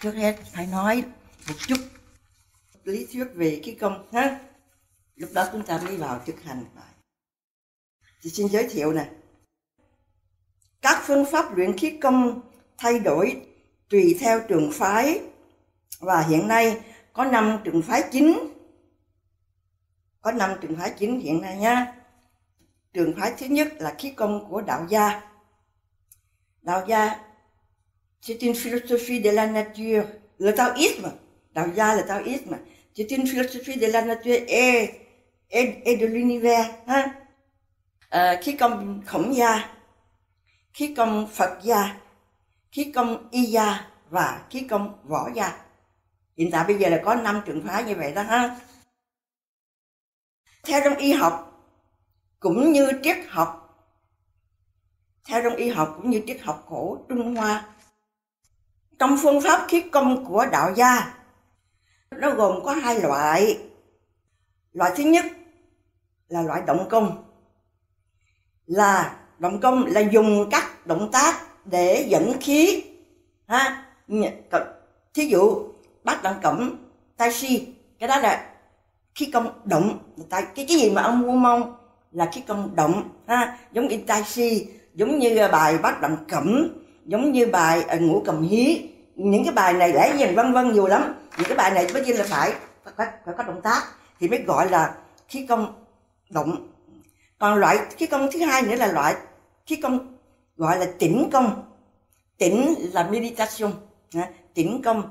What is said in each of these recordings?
trước hết phải nói một chút lý thuyết về khí công ha lúc đó chúng ta mới vào thực hành lại thì xin giới thiệu nè. Các phương pháp luyện khí công thay đổi tùy theo trường phái. Và hiện nay có năm trường phái chính. Có năm trường phái chính hiện nay nha. Trường phái thứ nhất là khí công của đạo gia. Đạo gia c'est une philosophie de la nature. Le taoïsme đạo le taoïsme c'est une philosophie de la nature et et, et de l'univers Hein? à, ờ, khí công khổng gia khí công phật gia khí công y gia và khí công võ gia. Hiện tại bây giờ là có năm trường phái như vậy đó ha? Theo trong y học cũng như triết học theo trong y học cũng như triết học cổ Trung Hoa trong phương pháp khí công của đạo gia, nó gồm có hai loại. Loại thứ nhất là loại động công. Là động công là dùng các động tác để dẫn khí, ha? Thí dụ bắt đặng cẩm, tai si, cái đó là khí công động. Tại cái cái gì mà ông mua mong là khí công động, ha? Giống như tai si, giống như bài bắt đặng cẩm, giống như bài à, ngũ cầm hí những cái bài này lẽ dần vân vân nhiều lắm. Những cái bài này tất nhiên là phải phải, phải có động tác thì mới gọi là khí công động. Còn loại khí công thứ hai nữa là loại khí công gọi là tĩnh công. Tĩnh là meditation. Tĩnh công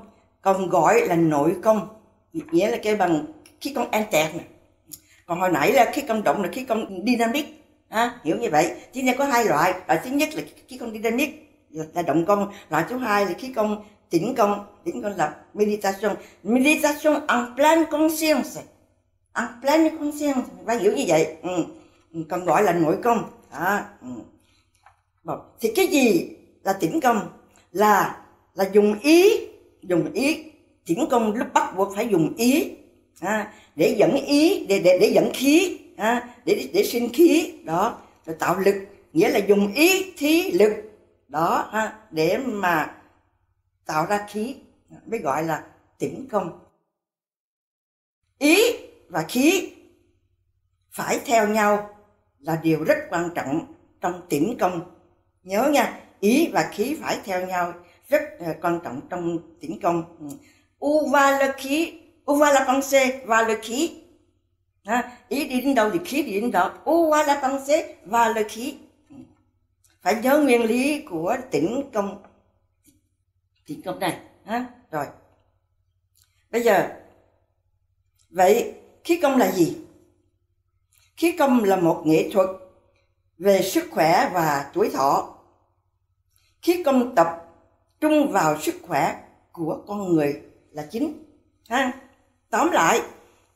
còn gọi là nội công. Nghĩa là cái bằng khí công an tẹt này còn hồi nãy là khí công động là khí công dynamic. À, hiểu như vậy. Chỉ nên có hai loại loại thứ nhất là khí công dynamic là động công loại thứ hai là khí công tĩnh công tĩnh công là meditation. Meditation en pleine conscience en pleine conscience phải hiểu như vậy. Ừ. ừ còn gọi là nội công. À, ừ. thì cái gì là tĩnh công? Là là dùng ý dùng ý. Tĩnh công lúc bắt buộc phải dùng ý. À, để dẫn ý để để để dẫn khí. À, để để sinh khí. Đó. Rồi tạo lực. Nghĩa là dùng ý thí lực. Đó ha, để mà tạo ra khí mới gọi là tĩnh công ý và khí phải theo nhau là điều rất quan trọng trong tĩnh công nhớ nha ý và khí phải theo nhau rất ờ, quan trọng trong tĩnh công ừ. u va le khí où va con xe và le khí. À, ý đi đến đâu thì khí đi đến đó. Où va con xe và le khí. Ừ. Phải nhớ nguyên lý của tĩnh công thì công này, ha? Rồi. Bây giờ, vậy, khí công là gì? Khí công là một nghệ thuật về sức khỏe và tuổi thọ. Khí công tập trung vào sức khỏe của con người là chính, ha? Tóm lại,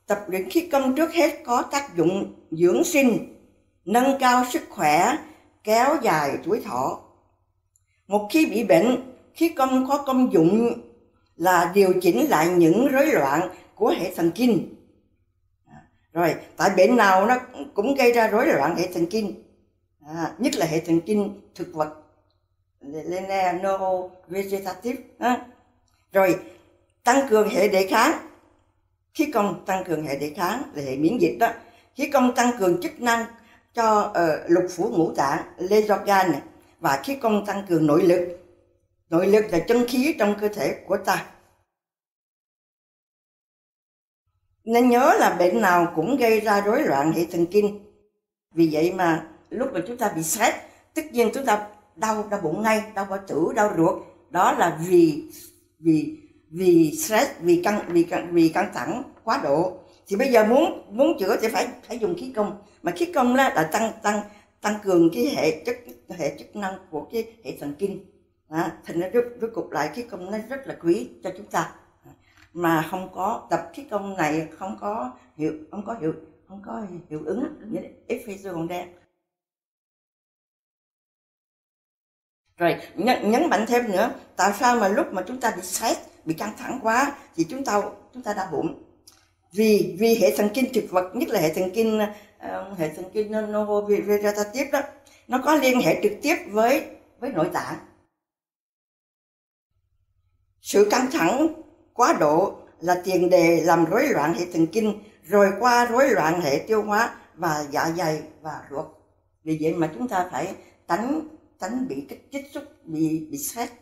tập luyện khí công trước hết có tác dụng dưỡng sinh, nâng cao sức khỏe, kéo dài tuổi thọ. Một khi bị bệnh khí công có công dụng là điều chỉnh lại những rối loạn của hệ thần kinh. À, rồi tại bệnh nào nó cũng gây ra rối loạn hệ thần kinh. À, nhất là hệ thần kinh thực vật lên neurovegetative à. rồi tăng cường hệ đề kháng. Khí công tăng cường hệ đề kháng là hệ miễn dịch đó. Khí công tăng cường chức năng cho uh, lục phủ ngũ tạng les này và khí công tăng cường nội lực nội lực là chân khí trong cơ thể của ta. Nên nhớ là bệnh nào cũng gây ra rối loạn hệ thần kinh. Vì vậy mà lúc mà chúng ta bị stress tất nhiên chúng ta đau đau bụng ngay đau bao tử đau ruột. Đó là vì vì vì stress vì căng vì căng, vì căng thẳng quá độ. Thì bây giờ muốn muốn chữa thì phải phải dùng khí công. Mà khí công là, là tăng tăng tăng cường cái hệ chất hệ chức năng của cái hệ thần kinh à, thành nó rút rút cục lại khí công nó rất là quý cho chúng ta. Mà không có tập khí công này không có hiệu không có hiệu không có hiệu ứng như còn đem rồi nhấn, nhấn mạnh thêm nữa tại sao mà lúc mà chúng ta bị stress bị căng thẳng quá thì chúng ta chúng ta đau bụng. Vì vì hệ thần kinh thực vật nhất là hệ thần kinh uh, hệ thần kinh neurovegetative đó nó có liên hệ trực tiếp với với nội tạng sự căng thẳng quá độ là tiền đề làm rối loạn hệ thần kinh rồi qua rối loạn hệ tiêu hóa và dạ dày và ruột. Vì vậy mà chúng ta phải tránh tránh bị kích kích xúc bị bị stress.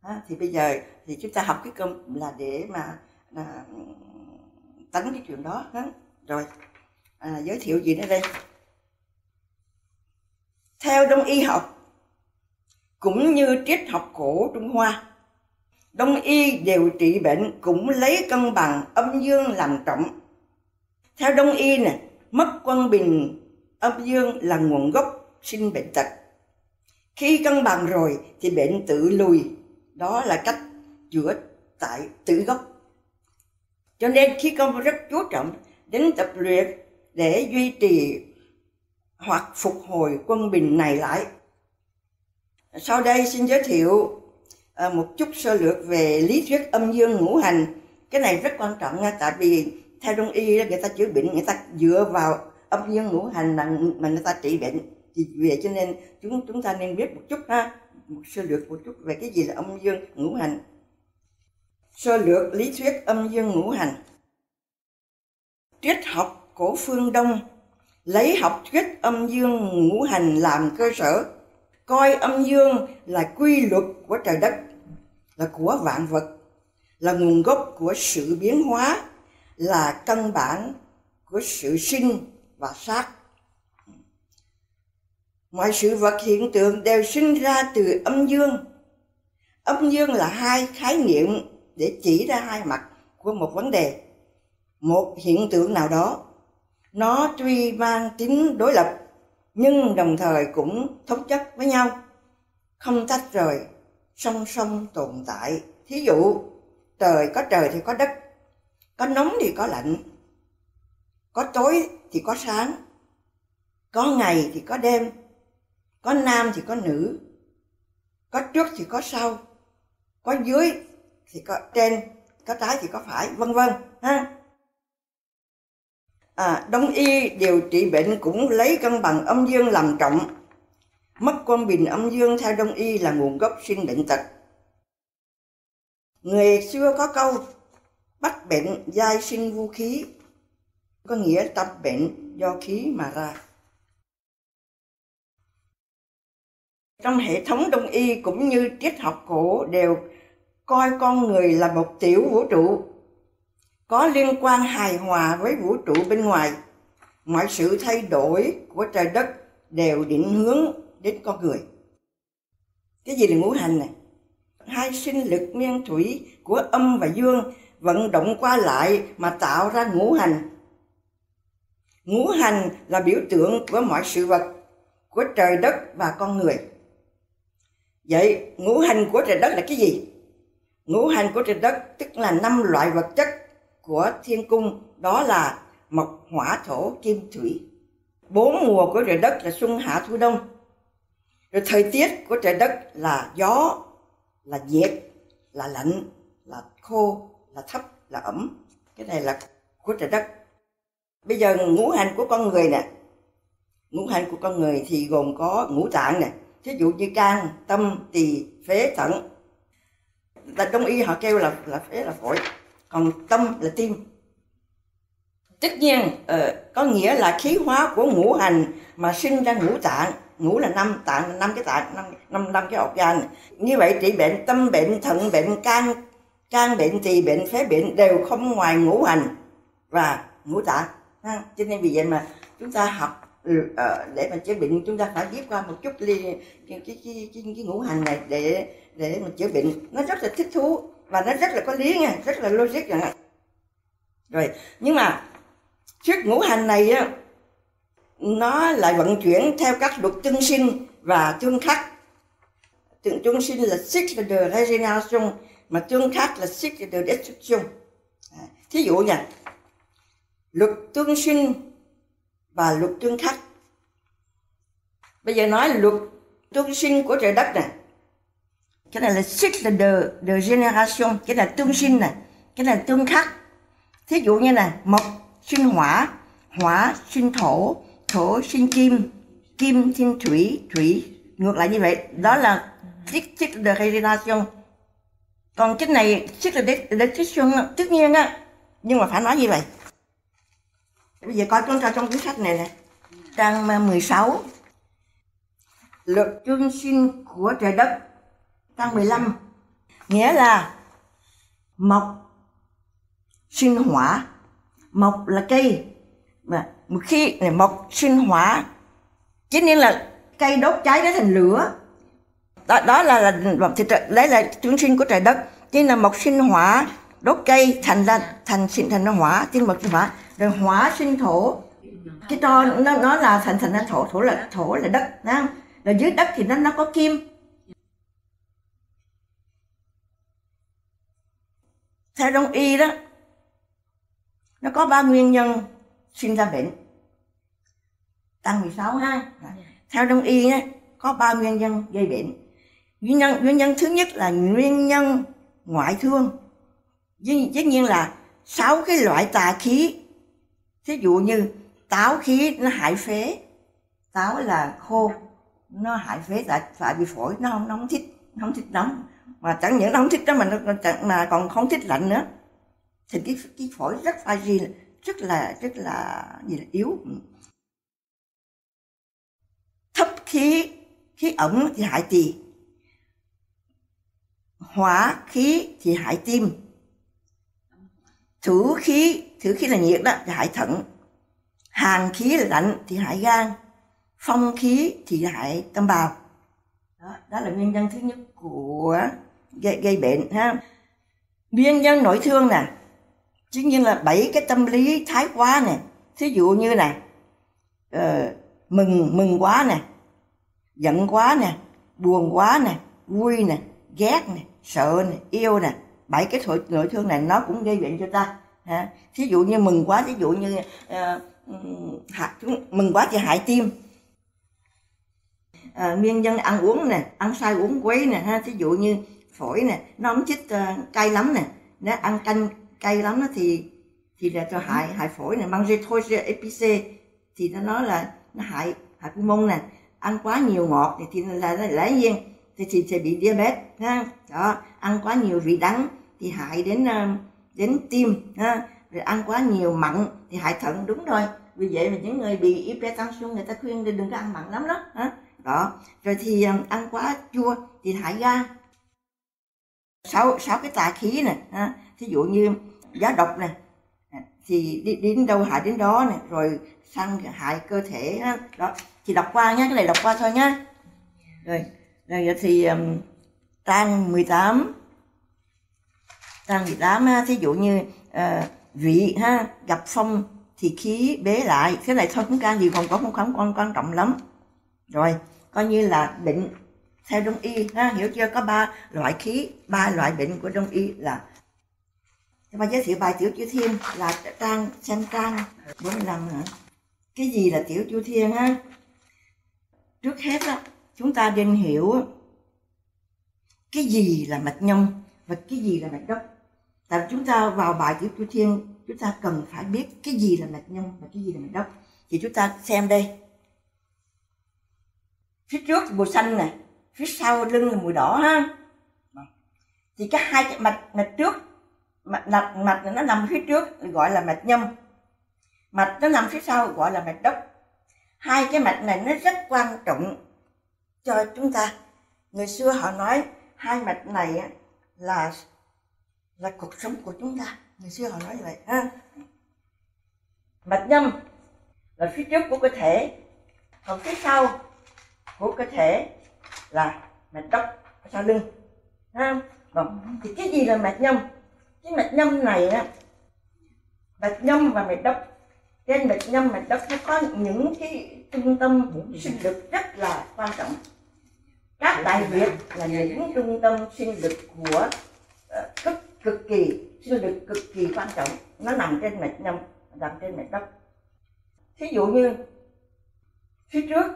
À, thì bây giờ thì chúng ta học cái công là để mà à, tránh cái chuyện đó. Ha? rồi à, giới thiệu gì nữa đây? Theo đông y học cũng như triết học cổ trung hoa đông y điều trị bệnh cũng lấy cân bằng âm dương làm trọng. Theo đông y nè, mất quân bình, âm dương là nguồn gốc sinh bệnh tật. Khi cân bằng rồi thì bệnh tự lùi. Đó là cách chữa tại tự gốc. Cho nên khi công rất chú trọng đến tập luyện để duy trì hoặc phục hồi quân bình này lại. Sau đây xin giới thiệu à, một chút sơ lược về lý thuyết âm dương ngũ hành. Cái này rất quan trọng nha tại vì theo đông y người ta chữa bệnh người ta dựa vào âm dương ngũ hành mà, mà người ta trị bệnh. Thì về cho nên chúng chúng ta nên biết một chút ha một sơ lược một chút về cái gì là âm dương ngũ hành. Sơ lược lý thuyết âm dương ngũ hành. Triết học cổ phương đông. Lấy học thuyết âm dương ngũ hành làm cơ sở coi âm dương là quy luật của trời đất, là của vạn vật, là nguồn gốc của sự biến hóa, là căn bản của sự sinh và sát. Mọi sự vật hiện tượng đều sinh ra từ âm dương. Âm dương là hai khái niệm để chỉ ra hai mặt của một vấn đề. Một hiện tượng nào đó, nó tuy mang tính đối lập nhưng đồng thời cũng thống chất với nhau. Không tách rời, song song tồn tại. Thí dụ, trời có trời thì có đất, có nóng thì có lạnh, có tối thì có sáng, có ngày thì có đêm, có nam thì có nữ, có trước thì có sau, có dưới thì có trên, có trái thì có phải, vân vân, ha? À, đông y điều trị bệnh cũng lấy cân bằng âm dương làm trọng. Mất quân bình âm dương theo đông y là nguồn gốc sinh bệnh tật. Người xưa có câu bắt bệnh giai sinh vũ khí. Có nghĩa tập bệnh do khí mà ra. Trong hệ thống đông y cũng như triết học cổ đều coi con người là một tiểu vũ trụ có liên quan hài hòa với vũ trụ bên ngoài, mọi sự thay đổi của trời đất đều định hướng đến con người. Cái gì là ngũ hành này? Hai sinh lực nguyên thủy của âm và dương vận động qua lại mà tạo ra ngũ hành. Ngũ hành là biểu tượng của mọi sự vật, của trời đất và con người. Vậy ngũ hành của trời đất là cái gì? Ngũ hành của trời đất tức là năm loại vật chất của thiên cung, đó là mộc hỏa thổ kim thủy. Bốn mùa của trời đất là xuân hạ thu đông. Rồi thời tiết của trời đất là gió, là nhiệt, là lạnh, là khô, là thấp, là ẩm. Cái này là của trời đất. Bây giờ ngũ hành của con người nè. Ngũ hành của con người thì gồm có ngũ tạng nè. Thí dụ như can, tâm, tỳ, phế, thận. Là đông y họ kêu là là phế, là phổi còn tâm là tim tất nhiên ờ, có nghĩa là khí hóa của ngũ hành mà sinh ra ngũ tạng. Ngũ là năm tạng là năm cái tạng năm năm năm cái organ như vậy trị bệnh tâm bệnh thận bệnh can can bệnh tỳ bệnh phế bệnh đều không ngoài ngũ hành và ngũ tạng. Ha. cho nên vì vậy mà chúng ta học ừ, ờ, để mà chữa bệnh chúng ta phải biết qua một chút ly cái cái, cái, cái, cái ngũ hành này để để mà chữa bệnh. Nó rất là thích thú và nó rất là có lý nha rất là logic rồi rồi nhưng mà chiếc ngũ hành này á nó lại vận chuyển theo các luật tương sinh và tương khắc. Tương, tương sinh là six de regeneration mà tương khắc là six de destruction à, thí dụ nha luật tương sinh và luật tương khắc. Bây giờ nói luật tương sinh của trời đất này cái này là cycle de, de generation. Cái này tương sinh này. Cái này tương khắc. Thí dụ như này mộc sinh hỏa hỏa sinh thổ thổ sinh kim kim sinh thủy thủy ngược lại như vậy. Đó là cycle de generation. Còn cái này trước là để để xuân tất nhiên á nhưng mà phải nói như vậy. Bây giờ coi chúng ta trong cuốn sách này nè. Trang 16 luật tương sinh của trời đất tăng 15 nghĩa là mộc sinh hỏa. Mộc là cây. Mà một khi này mộc sinh hỏa chính nên là cây đốt cháy nó thành lửa. Đó, đó là, là thì đấy là chúng sinh của trời đất. Chính là mộc sinh hỏa đốt cây thành ra thành sinh thành nó hỏa. Chính mộc sinh hỏa rồi hỏa sinh thổ. Cái to nó nó là thành thành ra thổ thổ là thổ là đất đó. rồi dưới đất thì nó nó có kim. Theo đông y đó nó có ba nguyên nhân sinh ra bệnh. Tăng 16 ha. Theo đông y á, có ba nguyên nhân gây bệnh. Nguyên nhân nguyên nhân thứ nhất là nguyên nhân ngoại thương. Tất nhiên là sáu cái loại tà khí. Thí dụ như táo khí nó hại phế. Táo là khô nó hại phế tại tại vì phổi nó không nó không thích nó không thích nóng mà chẳng những nó không thích đó mà nó mà còn không thích lạnh nữa. Thì cái cái phổi rất fragile rất là rất là gì là yếu. Ừ. Thấp khí khí ẩm thì hại tỳ. Hỏa khí thì hại tim. Thử khí thử khí là nhiệt đó thì hại thận. Hàng khí là lạnh thì hại gan. Phong khí thì hại tâm bào. Đó, đó là nguyên nhân thứ nhất của gây, gây bệnh ha? Nguyên nhân nội thương nè. Chính nhiên là bảy cái tâm lý thái quá nè. Thí dụ như nè uh, ờ, mừng mừng quá nè giận quá nè buồn quá nè vui nè ghét nè sợ nè yêu nè. Bảy cái thổi, nội thương này nó cũng gây bệnh cho ta ha? Thí dụ như mừng quá thí dụ như uh, hại, mừng quá thì hại tim. À, nguyên nhân ăn uống nè ăn sai uống quấy nè ha? Thí dụ như phổi nè nó không chích uh, cay lắm nè. Nếu ăn canh cay lắm thì thì là cho hại hại phổi nè. Mang thôi epic thì nó nói là nó hại hại pulmon nè. Ăn quá nhiều ngọt thì, thì là lẽ nhiên thì, thì sẽ bị diabetes ha. Đó ăn quá nhiều vị đắng thì hại đến ờ, đến tim ha. Rồi ăn quá nhiều mặn thì hại thận đúng rồi. Vì vậy mà những người bị hypertension người ta khuyên đừng có ăn mặn lắm đó ha. Đó rồi thì ờ, ăn quá chua thì hại gan sáu sáu cái tà khí này ha. Thí dụ như giá độc này à, thì đi, đến đâu hại đến đó này rồi sang hại cơ thể đó, đó thì đọc qua nhé cái này đọc qua thôi nhé rồi rồi thì um, trang 18 trang 18 ha, thí dụ như uh, vị ha gặp phong thì khí bế lại. Cái này thôi cũng can gì không có không không quan quan trọng lắm. Rồi coi như là bệnh theo đông y, ha, hiểu chưa? Có ba loại khí, ba loại bệnh của đông y là và giới thiệu bài tiểu chu thiên là trang xem trang. 45 hả? Cái gì là tiểu chu thiên ha trước hết á, chúng ta nên hiểu cái gì là mạch nhông và cái gì là mạch đốc tại vì chúng ta vào bài tiểu chu thiên, chúng ta cần phải biết cái gì là mạch nhông và cái gì là mạch đốc thì chúng ta xem đây. Phía trước màu xanh này phía sau lưng là màu đỏ ha. Thì cái hai cái mạch mạch trước mạch mạch, mạch nó nằm phía trước gọi là mạch nhâm. Mạch nó nằm phía sau gọi là mạch đốc. Hai cái mạch này nó rất quan trọng cho chúng ta. Người xưa họ nói hai mạch này là là cuộc sống của chúng ta. Người xưa họ nói như vậy ha. Mạch nhâm là phía trước của cơ thể còn phía sau của cơ thể là mạch đốc sau lưng ha vâng. Thì cái gì là mạch nhâm? Cái mạch nhâm này á mạch nhâm và mạch đốc trên mạch nhâm mạch đốc nó có những cái trung tâm sinh lực rất là quan trọng. Các đại huyệt là những trung tâm sinh lực của uh, cực cực kỳ sinh lực cực kỳ quan trọng. Nó nằm trên mạch nhâm nằm trên mạch đốc thí dụ như phía trước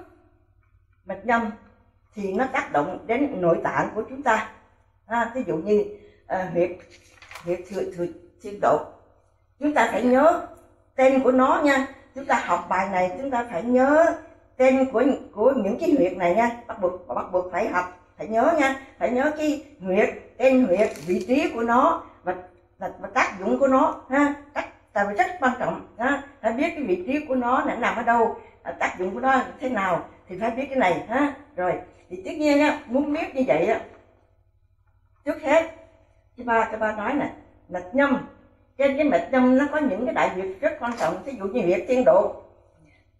mạch nhâm thì nó tác động đến nội tạng của chúng ta. À, ví dụ như à, huyệt huyệt thừa thừa thiên độ chúng ta phải nhớ tên của nó nha. Chúng ta học bài này chúng ta phải nhớ tên của của những cái huyệt này nha. Bắt buộc bắt buộc phải học phải nhớ nha. Phải nhớ cái huyệt tên huyệt vị trí của nó và và, và tác dụng của nó ha. Tác tại vì rất quan trọng, ha, phải biết cái vị trí của nó là nằm ở đâu tác dụng của nó thế nào, thì phải biết cái này, ha. Rồi, thì tất nhiên á, muốn biết như vậy á, trước hết, cái ba cái ba nói này mạch nhâm. Trên cái mạch nhâm nó có những cái đại việc rất quan trọng ví dụ như việc tiên độ.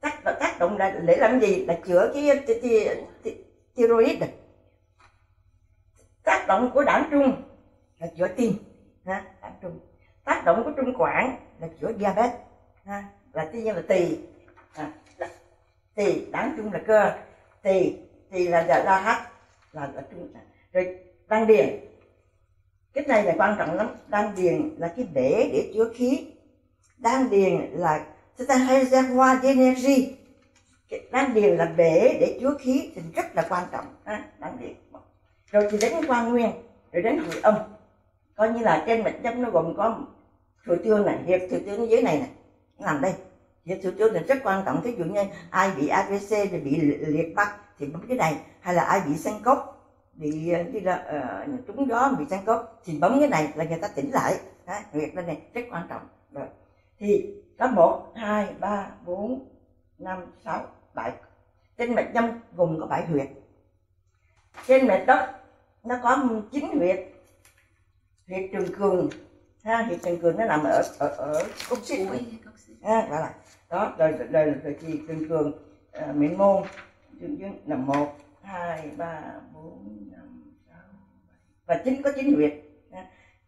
Tác tác động là để làm gì? Là chữa cái thyroid tác động của đảng trung là chữa tim, ha, đảng trung tác động của trung quản là chữa diabetes ha là tuy nhiên là tỳ à, tỳ đáng chung là cơ tỳ tỳ là là la hát là là trung rồi đan điền cái này là quan trọng lắm. Đan điền là cái bể để chứa khí. Đan điền là chúng ta hay reservoir energy. Đan điền là bể để chứa khí thì rất là quan trọng ha đan điền. Rồi thì đến quan nguyên rồi đến hội âm coi như là trên mạch dâm nó gồm có thủ tiêu này hiệp tiêu trương dưới này này làm đây. Hiệp thủ tiêu này rất quan trọng. Thí dụ như ai bị AVC thì bị liệt bắt thì bấm cái này hay là ai bị sang cốc bị đi là uh, trúng gió bị sang cốc thì bấm cái này là người ta tỉnh lại. Đấy, việc đây này rất quan trọng. Rồi thì có một hai ba bốn năm sáu bảy. Trên mạch dâm gồm có bảy huyệt trên mạch đất nó có chín huyệt huyệt trường cường ha huyệt trường cường nó nằm ở ở ở cốc xích ha đó là đó rồi rồi, rồi thì trường cường uh, miệng môn. Trường dương là một hai ba bốn năm sáu và chín có chín huyệt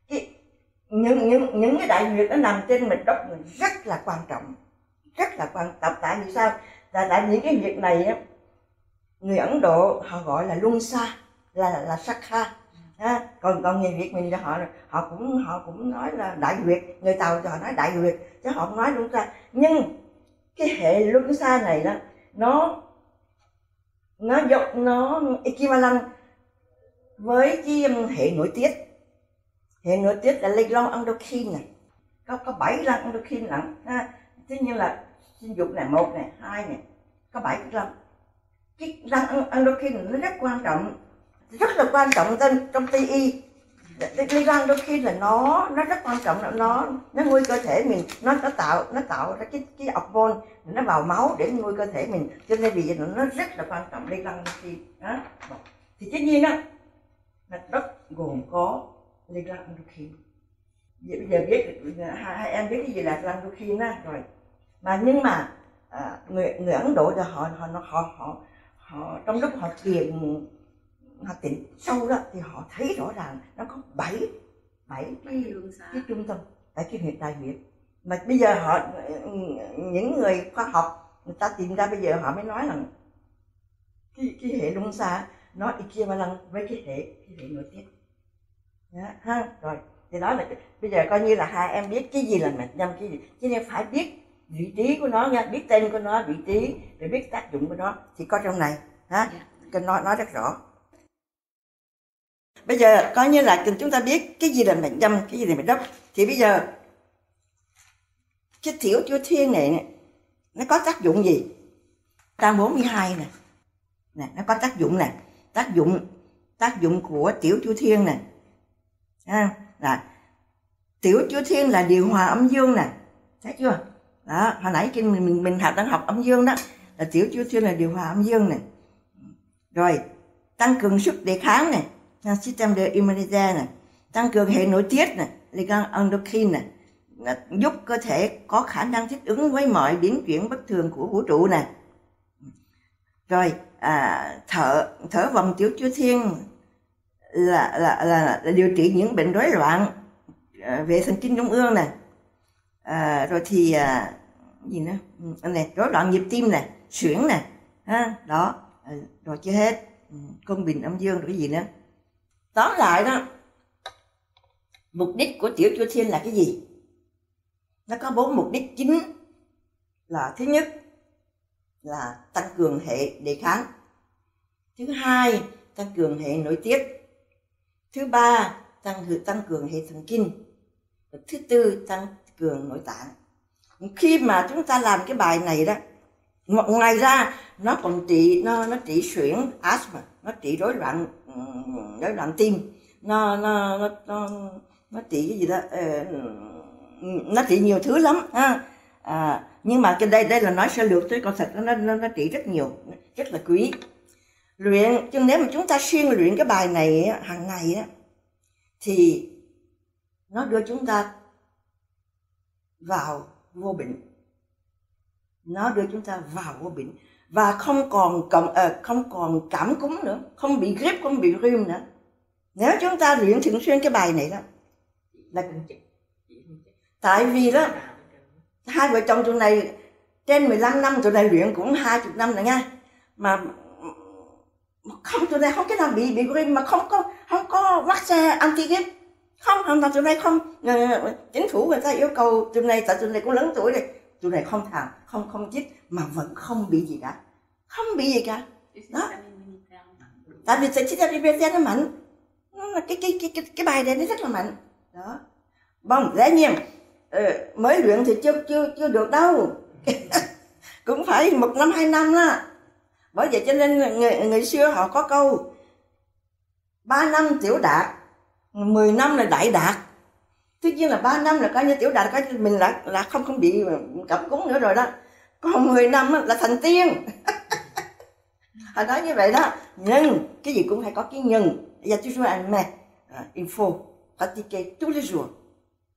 cái, những những những cái đại huyệt nó nằm trên mạch đất rất là quan trọng. Rất là quan trọng tại vì sao? Là tại những cái huyệt này á người ấn độ họ gọi là luân xa là là sakha ha còn còn người việt mình họ họ cũng họ cũng nói là đại việt. Người tàu họ nói đại việt, chứ họ không nói luôn ra. Nhưng cái hệ luân xa này đó, nó nó giống nó equivalent với cái um, hệ nội tiết. Hệ nội tiết là lây long endocrine này có có bảy lăng endocrine lận, ha. Thế nhưng là sinh dục này, một này, hai này, có bảy cái lăng. Cái lăng endocrine nó rất quan trọng rất là quan trọng trong trong tây y Lý răng đôi khi là nó nó rất quan trọng là nó nó nuôi cơ thể mình nó nó tạo nó tạo ra cái cái hormone nó vào máu để nuôi cơ thể mình. Cho nên vì vậy nó rất là quan trọng lý răng đôi khi đó. Thì tất nhiên á là đất gồm có lý răng đôi khi. Bây giờ biết hai, hai em biết cái gì là răng đôi khi đó rồi. Mà nhưng mà à, người người ấn độ là họ họ họ họ họ trong lúc họ kiềm tỉnh sâu đó thì họ thấy rõ ràng nó có bảy bảy cái cái trung tâm tại cái huyệt đại huyệt mà bây giờ họ những người khoa học người ta tìm ra bây giờ họ mới nói rằng cái cái hệ luân xa nó equivalent với cái hệ cái hệ nội tiết. Đó, ha rồi thì đó là bây giờ coi như là hai em biết cái gì là mạch nhâm cái gì. Cho nên phải biết vị trí của nó nha biết tên của nó vị trí để biết tác dụng của nó. Thì có trong này ha. Yeah. nói nói rất rõ bây giờ coi như là chúng ta biết cái gì là mệnh nhâm cái gì là mệnh đốc thì bây giờ cái thiểu chúa thiên này nó có tác dụng gì? Trang 42 này nè. Nó có tác dụng này tác dụng tác dụng của tiểu chúa thiên này à, là tiểu chúa thiên là điều hòa âm dương này thấy chưa? Đó hồi nãy khi mình mình, mình học đang học âm dương đó là tiểu chúa thiên là điều hòa âm dương này rồi tăng cường sức đề kháng này system de immunity này tăng cường hệ nội tiết này ligand endocrine này nó giúp cơ thể có khả năng thích ứng với mọi biến chuyển bất thường của vũ trụ này rồi à, thở thở vòng tiểu chu thiên là, là, là, là điều trị những bệnh rối loạn à, về thần kinh trung ương này à, rồi thì à, gì nữa? Ừ, Anh này rối loạn nhịp tim này suyễn này ha đó rồi chưa hết. Ừ, Công bình âm dương rồi gì nữa tóm lại đó, mục đích của tiểu chu thiên là cái gì? Nó có bốn mục đích chính. Là thứ nhất là tăng cường hệ đề kháng. Thứ hai, tăng cường hệ nội tiết. Thứ ba, tăng tăng cường hệ thần kinh. Và thứ tư, tăng cường nội tạng. Khi mà chúng ta làm cái bài này đó ngoài ra nó còn trị, nó nó trị suyễn asthma, nó trị rối loạn rối loạn tim. Nó nó nó nó, nó trị cái gì đó ờ, nó trị nhiều thứ lắm ha. À, nhưng mà cái đây đây là nói sơ lược thôi còn thật nó nó nó trị rất nhiều rất là quý. Luyện chứ nếu mà chúng ta xuyên luyện cái bài này hàng ngày á thì nó đưa chúng ta vào vô bệnh. Nó đưa chúng ta vào vô bệnh và không còn cộng à, không còn cảm cúm nữa. Không bị grip không bị viêm nữa. Nếu chúng ta luyện thường xuyên cái bài này đó là tại vì đó hai vợ chồng tụi này trên 15 năm tụi này luyện cũng hai chục năm rồi nha. Mà không tụi này không cái nào bị bị viêm mà không có không có vaccine anti grip không toàn tụi này không. Chính phủ người ta yêu cầu tụi này tại tụi này cũng lớn tuổi rồi tụi này không thằng không không chích mà vẫn không bị gì cả. Không bị gì cả. Đó. tại vì vitamin nó mạnh. Cái cái cái cái, cái bài này nó rất là mạnh. Đó. Vâng dĩ nhiên. Ờ, mới luyện thì chưa chưa chưa được đâu. Cũng phải một năm hai năm đó bởi vậy cho nên người, người xưa họ có câu ba năm tiểu đạt 10 năm là đại đạt tuy nhiên là 3 năm là coi như tiểu đạt coi như mình là là không không bị cặp cúng nữa rồi đó. Còn 10 năm là thành tiên. Họ nói như vậy đó. Nhưng cái gì cũng phải có cái nhân. Và y a toujours un mais il faut pratiquer tous les jours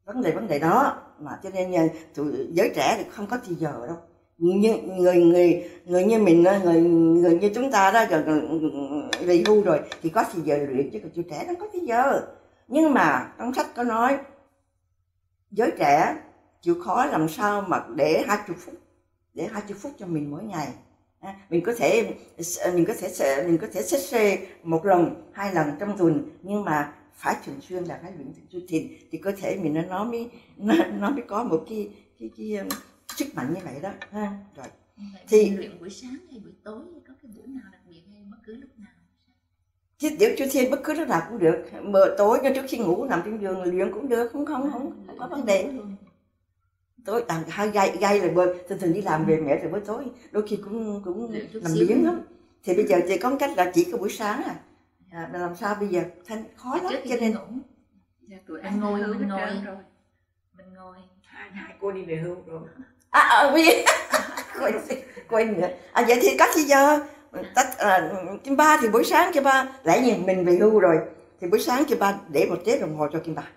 vấn đề vấn đề đó. Mà cho nên tụi giới trẻ thì không có thì giờ đâu. Như, người người người như mình người người như chúng ta đó, rồi về hưu rồi thì có thì giờ luyện chứ còn tụi trẻ nó có thì giờ. Nhưng mà trong sách có nói giới trẻ chịu khó làm sao mà để hai chục phút để hai chục phút cho mình mỗi ngày. À, mình có thể mình có thể mình có thể xét xê một lần hai lần trong tuần nhưng mà phải thường xuyên là phải luyện thường xuyên thì thì cơ thể mình nó nó mới nó, nó mới có một cái cái cái, cái sức mạnh như vậy đó. Ha rồi. Thì luyện buổi sáng hay buổi tối có cái buổi nào đặc biệt hay bất cứ lúc nào chứ tiểu chu thiên bất cứ lúc nào cũng được. Mờ tối cho trước khi ngủ nằm trên giường luyện cũng được không không không, không có vấn đề. tối à, hai gai gai là bơi thường thường đi làm về mẹ rồi bữa tối. Đôi khi cũng cũng làm biến lắm. Thì bây giờ chỉ có cách là chỉ có buổi sáng à, à làm sao bây giờ? Thanh khó lắm cho nên dạ, tụi anh ngồi mình ngồi. Rồi. Mình ngồi. Hai cô đi về hưu rồi. À, à vì quên quên nữa. À vậy thì cách bây giờ tách à, kim ba thì buổi sáng kim ba lẽ nhìn mình về hưu rồi thì buổi sáng kim ba để một tiếng đồng hồ cho kim ba.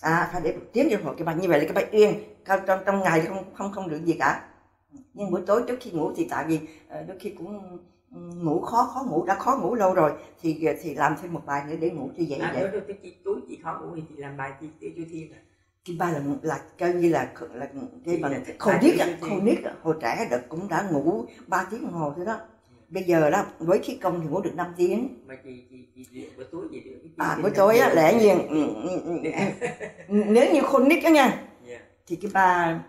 À phải để một tiếng đồng hồ kim ba như vậy là kim ba yên trong trong ngày không không không được gì cả. Nhưng buổi tối trước khi ngủ thì tại vì ờ, đôi khi cũng ngủ khó khó ngủ đã khó ngủ lâu rồi thì thì làm thêm một bài nữa để ngủ cho dễ à, dễ. Đôi chị tối chị khó ngủ thì chị làm bài chị tiêu chu thiên à? Kim ba là là coi như là là cái bằng khổ niết khổ niết hồi trẻ được cũng đã ngủ 3 tiếng đồng hồ thôi đó bây giờ đó với khí công thì ngủ được 5 tiếng. Mà chị chị chị bữa tối gì được à bữa tối á lẽ nhiên ừ, ừ, ừ, nếu như khôn nít đó nha dạ. thì cái ba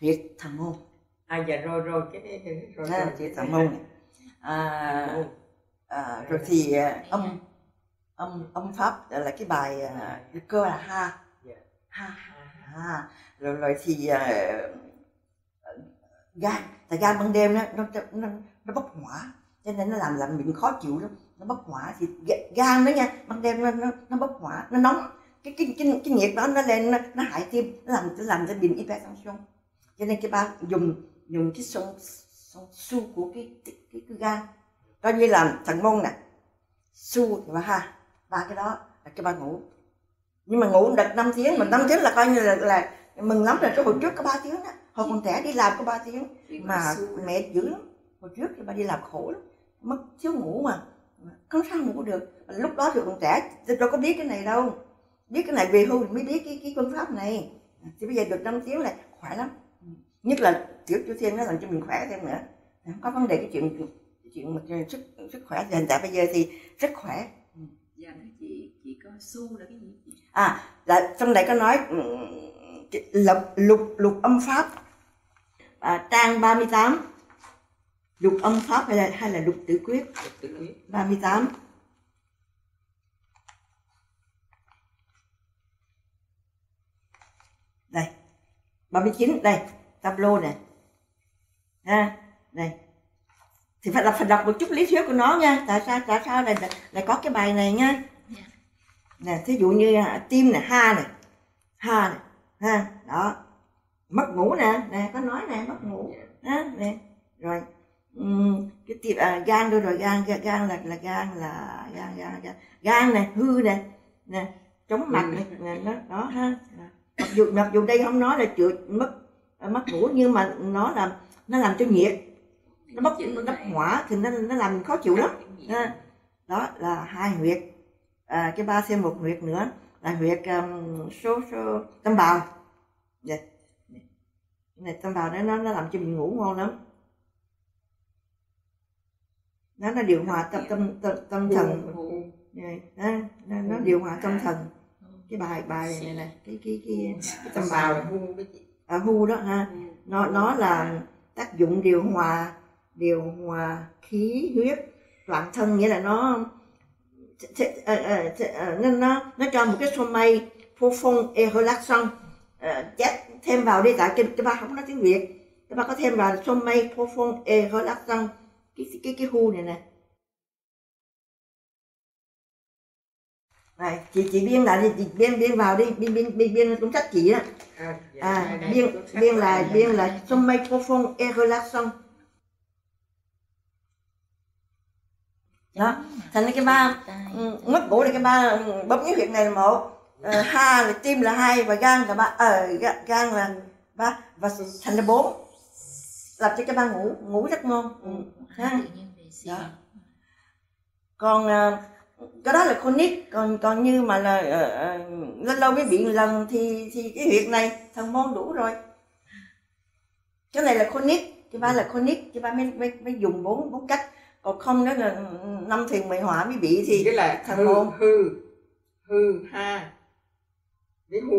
việc thằng môn. À dạ rồi rồi cái đấy rồi, rồi, chị thằng môn à, à, rồi thì à, âm âm âm pháp là cái bài uh, cơ là ha. Dạ. ha ha rồi rồi thì uh, gan. Tại gan ban đêm nó nó nó, nó bốc hỏa. Cho nên nó làm làm mình khó chịu lắm. Nó bốc hỏa thì gan đó nha ban đêm nó nó, nó bốc hỏa nó nóng. Cái cái cái, cái nhiệt đó nó lên nó, nó hại tim nó làm nó làm cho bệnh hypertension. Cho nên cái ba dùng dùng cái sông sông su của cái cái, cái, cái gan. Coi như là thần môn nè. Su và ha. Ba cái đó là cái ba ngủ. Nhưng mà ngủ được 5 tiếng mà 5 tiếng là coi như là, là mừng lắm rồi cái hồi trước có 3 tiếng đó. Hồi còn trẻ đi làm có 3 tiếng. Mà mẹ dữ lắm. Hồi trước thì bà đi làm khổ lắm. Mất thiếu ngủ mà. Không sao ngủ được. Lúc đó thì còn trẻ đâu có biết cái này đâu. Biết cái này về hưu mới biết cái cái phương pháp này. Thì bây giờ được 5 tiếng là khỏe lắm. Nhất là tiểu chủ thiên nó làm cho mình khỏe thêm nữa. Không có vấn đề cái chuyện cái chuyện mà sức sức khỏe. Hiện tại bây giờ thì rất khỏe. Dạ chị chị có su là cái gì? À là trong này có nói lục lục lục âm pháp. À, trang 38 lục âm pháp hay là hay là lục tử quyết? Lục tử quyết. 38 đây 39 đây tableau này. Ha đây. Thì phải đọc phải đọc một chút lý thuyết của nó nha. Tại sao tại sao lại lại có cái bài này nha? Dạ. nè thí dụ như à, tim này ha này. Ha này ha đó. Mất ngủ nè nè có nói nè mất ngủ ha nè rồi ừm, cái tim à, gan đâu rồi gan gan, gan là là gan là gan gan gan gan này hư nè nè chóng mặt nè. nó đó ha. Mặc dù mặc dù đây không nói là chữa mất à, mất ngủ nhưng mà nó làm nó làm cho nhiệt nó mất Chữ nó này. hỏa thì nó nó làm khó chịu lắm ha. đó là hai huyệt à, cái ba thêm một huyệt nữa là huyệt um, số số tâm bào. Dạ. Này tâm bào đó nó nó làm cho mình ngủ ngon lắm. Nó nó điều hòa tâm tâm tâm, tâm thần. Dạ, nó, nó điều hòa tâm thần. Cái bài bài này này cái cái cái, cái tâm bào à, hu đó ha. Nó nó là tác dụng điều hòa điều hòa khí huyết toàn thân nghĩa là nó ờ, ờ, ờ, nó nó nó cho một cái số mây profond et relaxant Ờ, chép thêm vào đi tại cái, cái ba không nói tiếng việt. Cái ba có thêm vào số mây profond et relaxant cái cái cái hu này nè. Này chị chị biên lại đi chị biên biên vào đi. Biên biên biên biên cuốn sách chị á. À, dạ, à biên biên là biên là sommeil profond et relaxant đó. Thành ra cái ba ừ, mất ngủ là cái ba ừ, bấm cái huyệt này là một. Ờ, ha là tim là hai và gan là ba ờ gan, gan là ba và thành là bốn. Làm cho cái ba ngủ ngủ rất ngon. Ừ. ha. Đó. còn ờ, cái đó là chronic. Còn còn như mà là uh, lâu lâu mới bị lần thì thì cái huyệt này thằng môn đủ rồi. Cái này là chronic cái ba là chronic cái ba mới, mới, mới dùng bốn bốn cách còn không đó là năm thuyền mười hỏa mới bị thì nghĩa là thằng hư môn hư hư ha với hu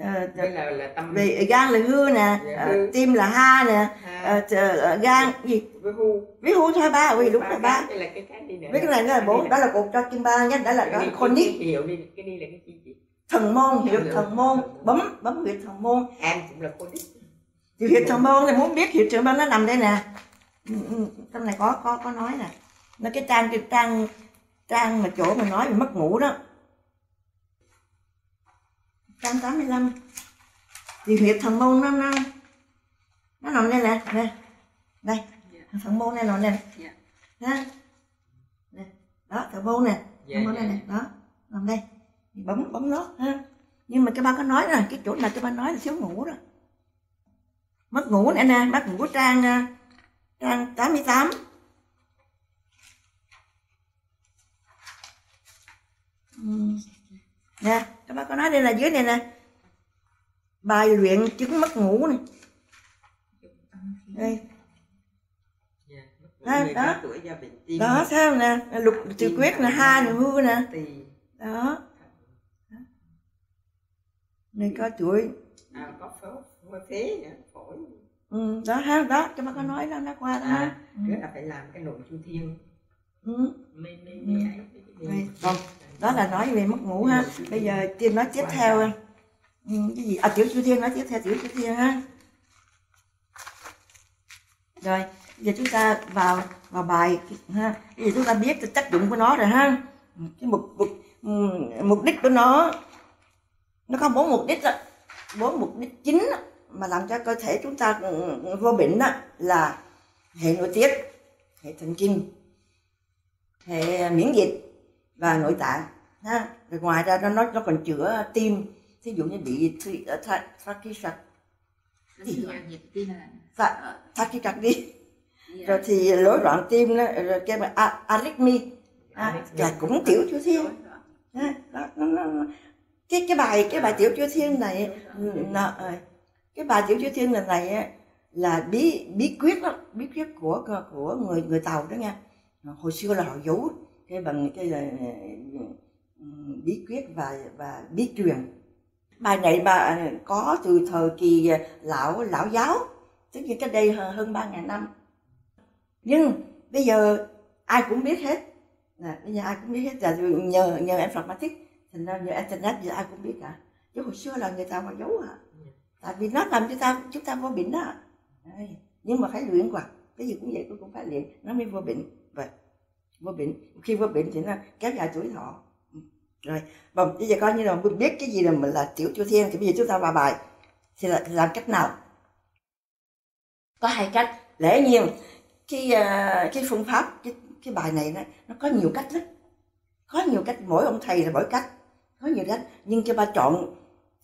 ờ, đây là là tâm về gan là hư nè Dạ, ờ, hư. tim là ha nè ha. ờ, ờ, gan gì? với hu ví dụ thôi ba ui đúng Ba là cái, ba. đây là cái cái đi nữa. Với cái này nó là bốn đó là cột cho kim ba nhé đó là đó cái chronic cái hiệu đi cái đi là cái chị thần môn huyệt Dạ, thần môn bấm bấm huyệt thần môn. Em cũng là chronic thì huyệt thần môn thì muốn biết huyệt thần môn nó nằm đây nè trong này có có có nói nè. Nó cái trang cái trang trang mà chỗ mà nói về mất ngủ đó. Trang 85 thì huyệt thần môn nó nó nó nằm đây nè nè. Đây thần môn này nằm đây nè ha nè đó thần môn nè. Thần môn đây nè đó nằm đây. Thì bấm bấm nó ha. Nhưng mà cái ba có nói là cái chỗ này cái ba nói là thiếu ngủ rồi mất ngủ nè nè mất ngủ trang trang 88 Ừm. nè các bác có nói đây là dưới này nè. Bài luyện chứng mất ngủ này. Đây. Dạ. Đó. bệnh tim. Đó sao nè? Lục trừ quyết là ha là hư nè. Đó. Người có tuổi à, có phế phế phế nữa phổi ừ, đó ha đó các bác có nói đó nó qua đó. Ha à, rất là phải làm cái nội chu thiên ừ. mê mê mê ấy Đây, còn đó là nói về mất ngủ ha. Bây giờ tiên nói tiếp theo ừ, cái gì? À tiểu chu thiên nói tiếp theo tiểu chu thiên ha. Rồi giờ chúng ta vào vào bài ha. Bây giờ chúng ta biết cái tác dụng của nó rồi ha. Cái mục mục ừ, mục đích của nó nó có bốn mục đích đó. Bốn mục đích chính đó, mà làm cho cơ thể chúng ta ừ, vô bệnh đó là hệ nội tiết hệ thần kinh hệ miễn dịch và nội tạng ha. Rồi ngoài ra nó nó còn chữa tim thí dụ như bị thi- ờ, tachycardia thì là tha- tachycardia Dạ. rồi thì rối loạn tim đó, rồi mà a- arrhythmia. À, là cũng tiểu chu thiên. Ha, đó, nó, nó, nó. cái cái bài cái bài tiểu chu thiên này nó, ờ, cái bài tiểu chu thiên lần này á, là bí bí quyết đó bí quyết của của người người tàu đó nha. Hồi xưa là họ giấu cái bằng cái là bí quyết và và bí truyền. Bài này bà có từ thời kỳ lão lão giáo tức là cách đây hơn ba ngàn năm. Nhưng bây giờ ai cũng biết hết. Là bây giờ ai cũng biết hết là nhờ nhờ em phật thích thành ra nhờ internet giờ ai cũng biết cả. Chứ hồi xưa là người ta mà giấu à tại vì nó làm cho ta chúng ta vô bệnh đó. Đấy. nhưng mà phải luyện qua cái gì cũng vậy tôi cũng phải luyện. Nó mới vô bệnh. Vậy vô bệnh. Khi vô bệnh thì nó kéo dài tuổi thọ. Rồi bây giờ coi như là mình biết cái gì là mình là tiểu chu thiên. Thì bây giờ chúng ta vào bài. Thì là làm cách nào? Có hai cách. Lẽ nhiên cái à, cái phương pháp cái cái bài này nó nó có nhiều cách lắm. Có nhiều cách. Mỗi ông thầy là mỗi cách. Có nhiều cách. Nhưng cho ba chọn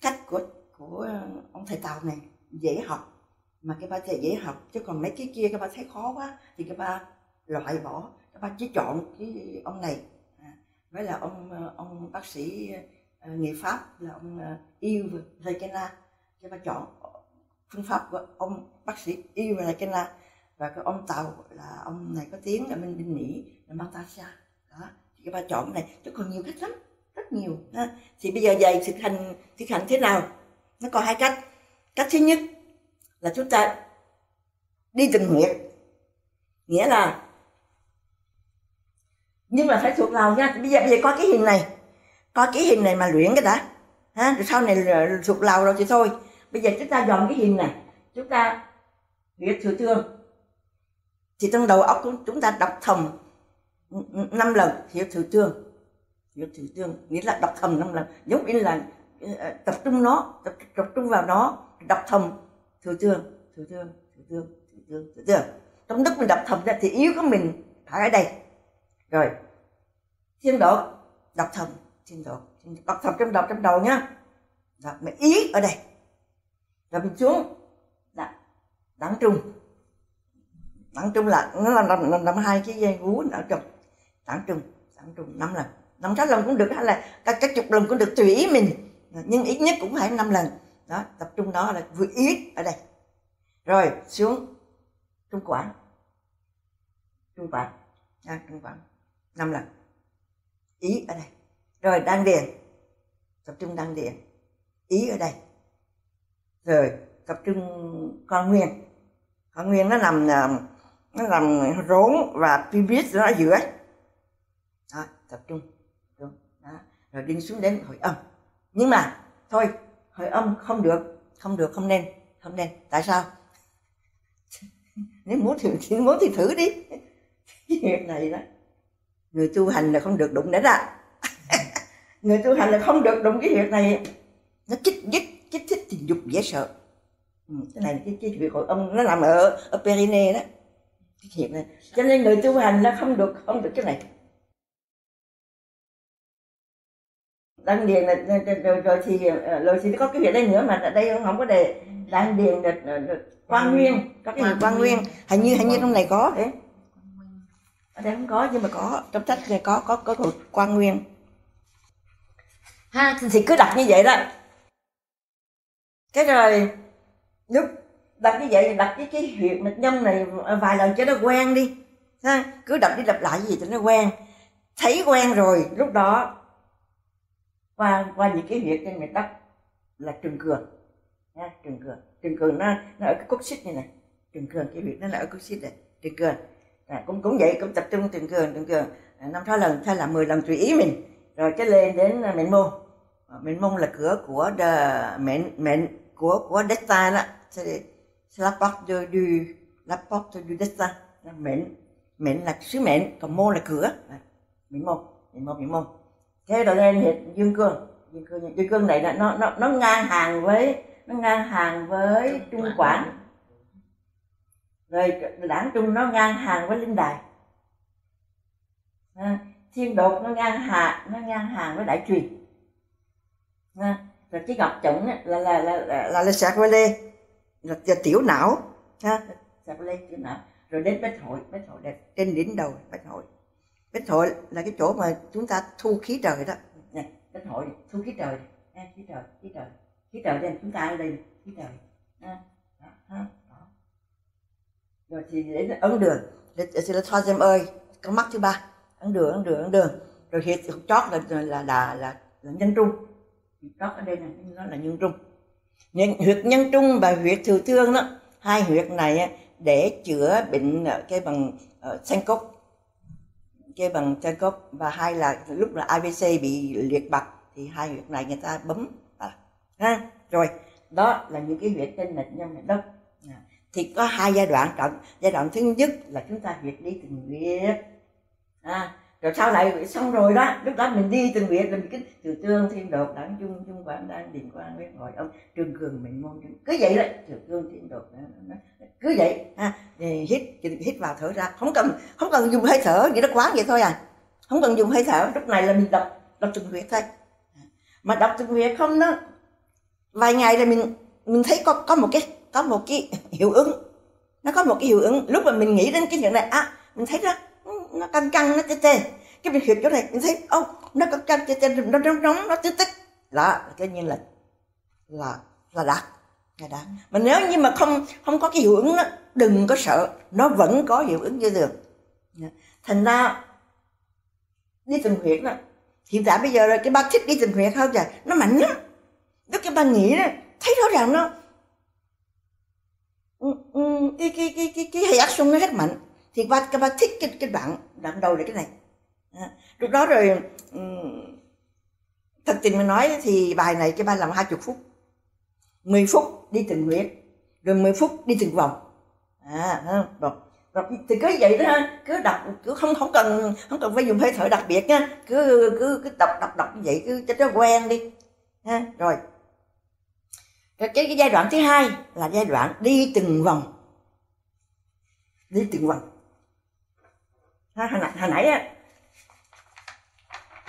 cách của của ờ, ông thầy tàu này dễ học. Mà cái ba thầy dễ học chứ còn mấy cái kia các ba thấy khó quá thì các ba loại bỏ các ba chỉ chọn cái ông này. À, với là ông ờ, ông bác sĩ ờ, người pháp là ông à, yêu Reikena các ba chọn phương pháp của ông bác sĩ yêu Reikena và cái ông tàu là ông này có tiếng là bên bên mỹ là Mantasha đó thì các ba chọn này chứ còn nhiều cách lắm rất nhiều ha. thì bây giờ dạy thực hành thực hành thế nào? Nó có hai cách. Cách thứ nhất là chúng ta đi tình nguyện. Nghĩa là, nhưng mà phải thuộc lòng nha. Bây giờ bây giờ có cái hình này. Có cái hình này mà luyện cái đã. Ha, rồi sau này ờ, thuộc lòng rồi thì thôi. Bây giờ chúng ta dọn cái hình này. Chúng ta viết thừa thương. Thì trong đầu óc chúng ta đọc thầm năm lần hiểu thừa thương. Hiểu thừa thương, nghĩa là đọc thầm năm lần. Giống như là Ờ, tập trung nó tập, tập trung vào nó đọc thầm. Thừa thương thừa thương thừa thương thừa thương thừa thương trong lúc mình đọc thầm ra thì yếu của mình phải ở đây. Rồi thiên độ đọc thầm thiên độ đọc thầm trong đầu trong đầu nhá. Rồi mà ý ở đây. Rồi mình xuống. Đặt đẳng trung. Đẳng trung là nó là làm, làm, làm hai cái dây vú ở trong. Đẳng trung đẳng trung năm lần. Năm sáu lần cũng được hay là các các chục lần cũng được tùy ý mình nhưng ít nhất cũng phải năm lần. Đó tập trung đó là vừa ý ở đây. Rồi xuống. Trung quản trung quản à, trung quản năm lần. Ý ở đây. Rồi đan điền. Tập trung đan điền. Ý ở đây. Rồi tập trung con nguyên. Con nguyên nó nằm ờ, nó nằm rốn và pubis nó ở giữa đó, tập trung đó. rồi đi xuống đến hội âm nhưng mà thôi hồi âm không được không được không nên không nên. Tại sao? Nếu muốn thì nếu muốn thì thử đi. Cái việc này đó người tu hành là không được đụng đến ạ người tu hành là không được đụng cái việc này. Nó kích thích kích thích tình dục dễ sợ. Ừ, cái này cái, cái việc hội âm nó làm ở ở perine đó. Cái việc này. Cho nên người tu hành nó không được không được cái này. Đăng điền là rồi, rồi thì rồi thì có cái việc đây nữa mà ở đây không có đề đăng điền là quan nguyên. Có cái quan nguyên. Hình như hình như trong này có. Đấy ở đây không có nhưng mà có. Trong sách này có có có thuộc quan nguyên. Ha thì cứ đặt như vậy đó. Cái rồi lúc đặt như vậy đặt cái cái huyệt mạch nhâm này vài lần cho nó quen đi. Ha cứ đập đi đập lại gì cho nó quen. Thấy quen rồi lúc đó qua qua những cái việc trên miền đất là trường cường nha trường cường. Trường cường nó nó ở cái cốt xích này này trường cường cái việc nó là ở cốt xích này. Trường cường. À, cũng cũng vậy cũng tập trung trường cường trường cường. À, năm sáu lần hay là 10 lần tùy ý mình. Rồi cái lên đến à, mệnh môn. À, mệnh môn là cửa của the, mệnh mệnh của của destin đó. C'est la porte de, du la porte du destin mệnh mệnh là sứ mệnh còn môn là cửa. À, mệnh môn mệnh môn mệnh môn thế rồi lên thì dương cương dương cương dương cương này là nó nó nó ngang hàng với nó ngang hàng với trung quản rồi đảng trung nó ngang hàng với linh đài. À, thiên đột nó ngang hàng nó ngang hàng với đại truyền. À, rồi cái ngọc trọng là là là là là, là sạc lê. Là, là tiểu não ha. Sạc lê tiểu não. Rồi đến bách hội bách hội đẹp. Trên đỉnh đầu bách hội bích hội là cái chỗ mà chúng ta thu khí trời đó. Này bích hội thu khí trời. Ha, khí trời khí trời. Khí trời đây chúng ta ở đây khí trời. Ha, đó, đó. rồi thì đến ấn đường. Để là thoa xem ơi con mắt thứ ba. Ấn đường ấn đường ấn đường. Rồi hiện chót là là là là, là, là nhân trung. Chót ở đây này nó là nhân trung. Nhân huyệt nhân trung và huyệt thừa thương đó. Hai huyệt này để chữa bệnh ờ, cái bằng ờ, uh, xanh cốc chơi bằng xanh cốc và hai là lúc là ABC bị liệt bạch thì hai huyệt này người ta bấm à, ha rồi đó là những cái huyệt trên mạch nhân mạch đất à. thì có hai giai đoạn trọng giai đoạn thứ nhất là chúng ta việc đi từng huyệt à, rồi sau này xong rồi đó lúc đó mình đi từng việc mình cứ từ tương thiên đột đẳng chung chung quảng đan điền quan với hội ông trương cường mình môn cứ vậy đấy từ tương thiên đột cứ vậy. Ha thì hít hít vào thở ra. Không cần không cần dùng hơi thở vậy nó quá vậy thôi à. Không cần dùng hơi thở, lúc này là mình đọc đọc từng huyệt thôi. Mà đọc từng huyệt không đó vài ngày rồi mình mình thấy có có một cái, có một cái hiệu ứng. Nó có một cái hiệu ứng. Lúc mà mình nghĩ đến cái chuyện này à mình thấy đó nó căng căng, nó tê tê. Cái mình hiểu chỗ này, mình thấy, ô, nó có căng, tê tê, nó nóng nóng nó tê tức. Đó cái nhiên là là là đạt Dạ là đạt mà nếu như mà không không có cái hiệu ứng đó đừng có sợ nó vẫn có hiệu ứng như được. Dạ. thành ra đi từng huyệt đó hiện tại bây giờ là cái ba thích đi từng huyệt hơn rồi nó mạnh lắm lúc cái ba nghĩ đó thấy rõ ràng nó ừ, ừ, cái cái cái cái cái hay ác xung nó rất mạnh. Thì ba cái ba thích cái cái bạn đoạn đầu là cái này. À, lúc đó rồi um, thật tình mà nói thì bài này cái ba làm hai chục phút. 10 phút đi từng huyệt rồi 10 phút đi từng vòng à rồi, rồi thì cứ vậy đó cứ đọc cứ không không cần không cần phải dùng hơi thở đặc biệt nha cứ cứ cứ đọc đọc đọc như vậy cứ cho nó quen đi ha rồi. Rồi cái, cái giai đoạn thứ hai là giai đoạn đi từng vòng đi từng vòng. Ha, hồi, nãy, hồi nãy á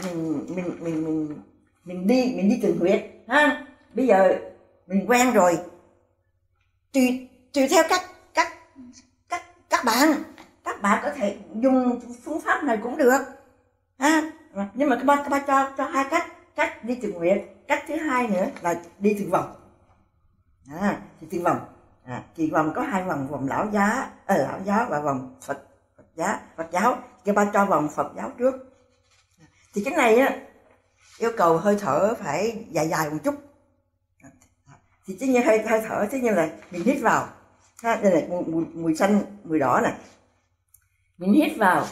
mình mình mình mình mình đi mình đi từng huyệt ha. Bây giờ mình quen rồi. Tùy tùy theo các các các các bạn. Các bạn có thể dùng phương pháp này cũng được. Ha? Nhưng mà các bạn các bạn cho cho hai cách. Cách đi từng nguyện, cách thứ hai nữa là đi từng vòng à, thì từng vòng à, thì vòng có hai vòng vòng lão giá à, lão giáo và vòng phật phật giá phật giáo. Các ba cho vòng phật giáo trước. Thì cái này á yêu cầu hơi thở phải dài dài một chút thì chính như hơi hơi thở tất như là mình hít vào. Ha đây này mùi, mùi, mùi xanh mùi đỏ này. Mình hít vào.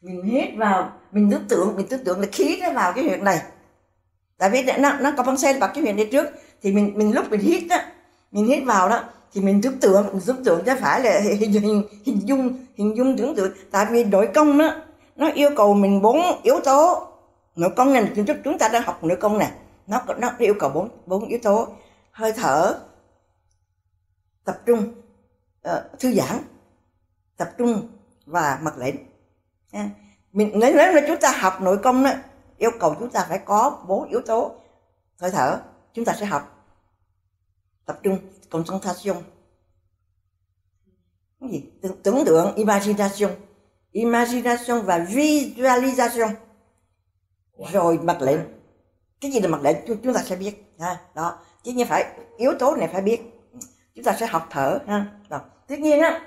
Mình hít vào. Mình tưởng tượng mình tưởng tượng là khí nó vào cái huyệt này. Tại vì nó nó có băng sen vào cái huyệt này trước. Thì mình mình lúc mình hít á mình hít vào đó thì mình tưởng tượng mình tưởng tượng chứ phải là hình, hình, hình dung hình dung tưởng tượng. Tại vì đội công đó nó yêu cầu mình bốn yếu tố. Nội công này chúng chúng ta đang học nội công này nó nó yêu cầu bốn bốn yếu tố hơi thở tập trung uh, thư giãn tập trung và mật lệnh. Mình nếu nếu là chúng ta học nội công đó yêu cầu chúng ta phải có bốn yếu tố hơi thở chúng ta sẽ học. Tập trung concentration. Cái gì? Tưởng, tượng imagination. Imagination và visualization. Rồi mặt lệnh. Cái gì là mặt lệnh? Chúng ta sẽ biết. Ha đó chứ như phải, yếu tố này phải biết. Chúng ta sẽ học thở, ha. Rồi, tất nhiên á,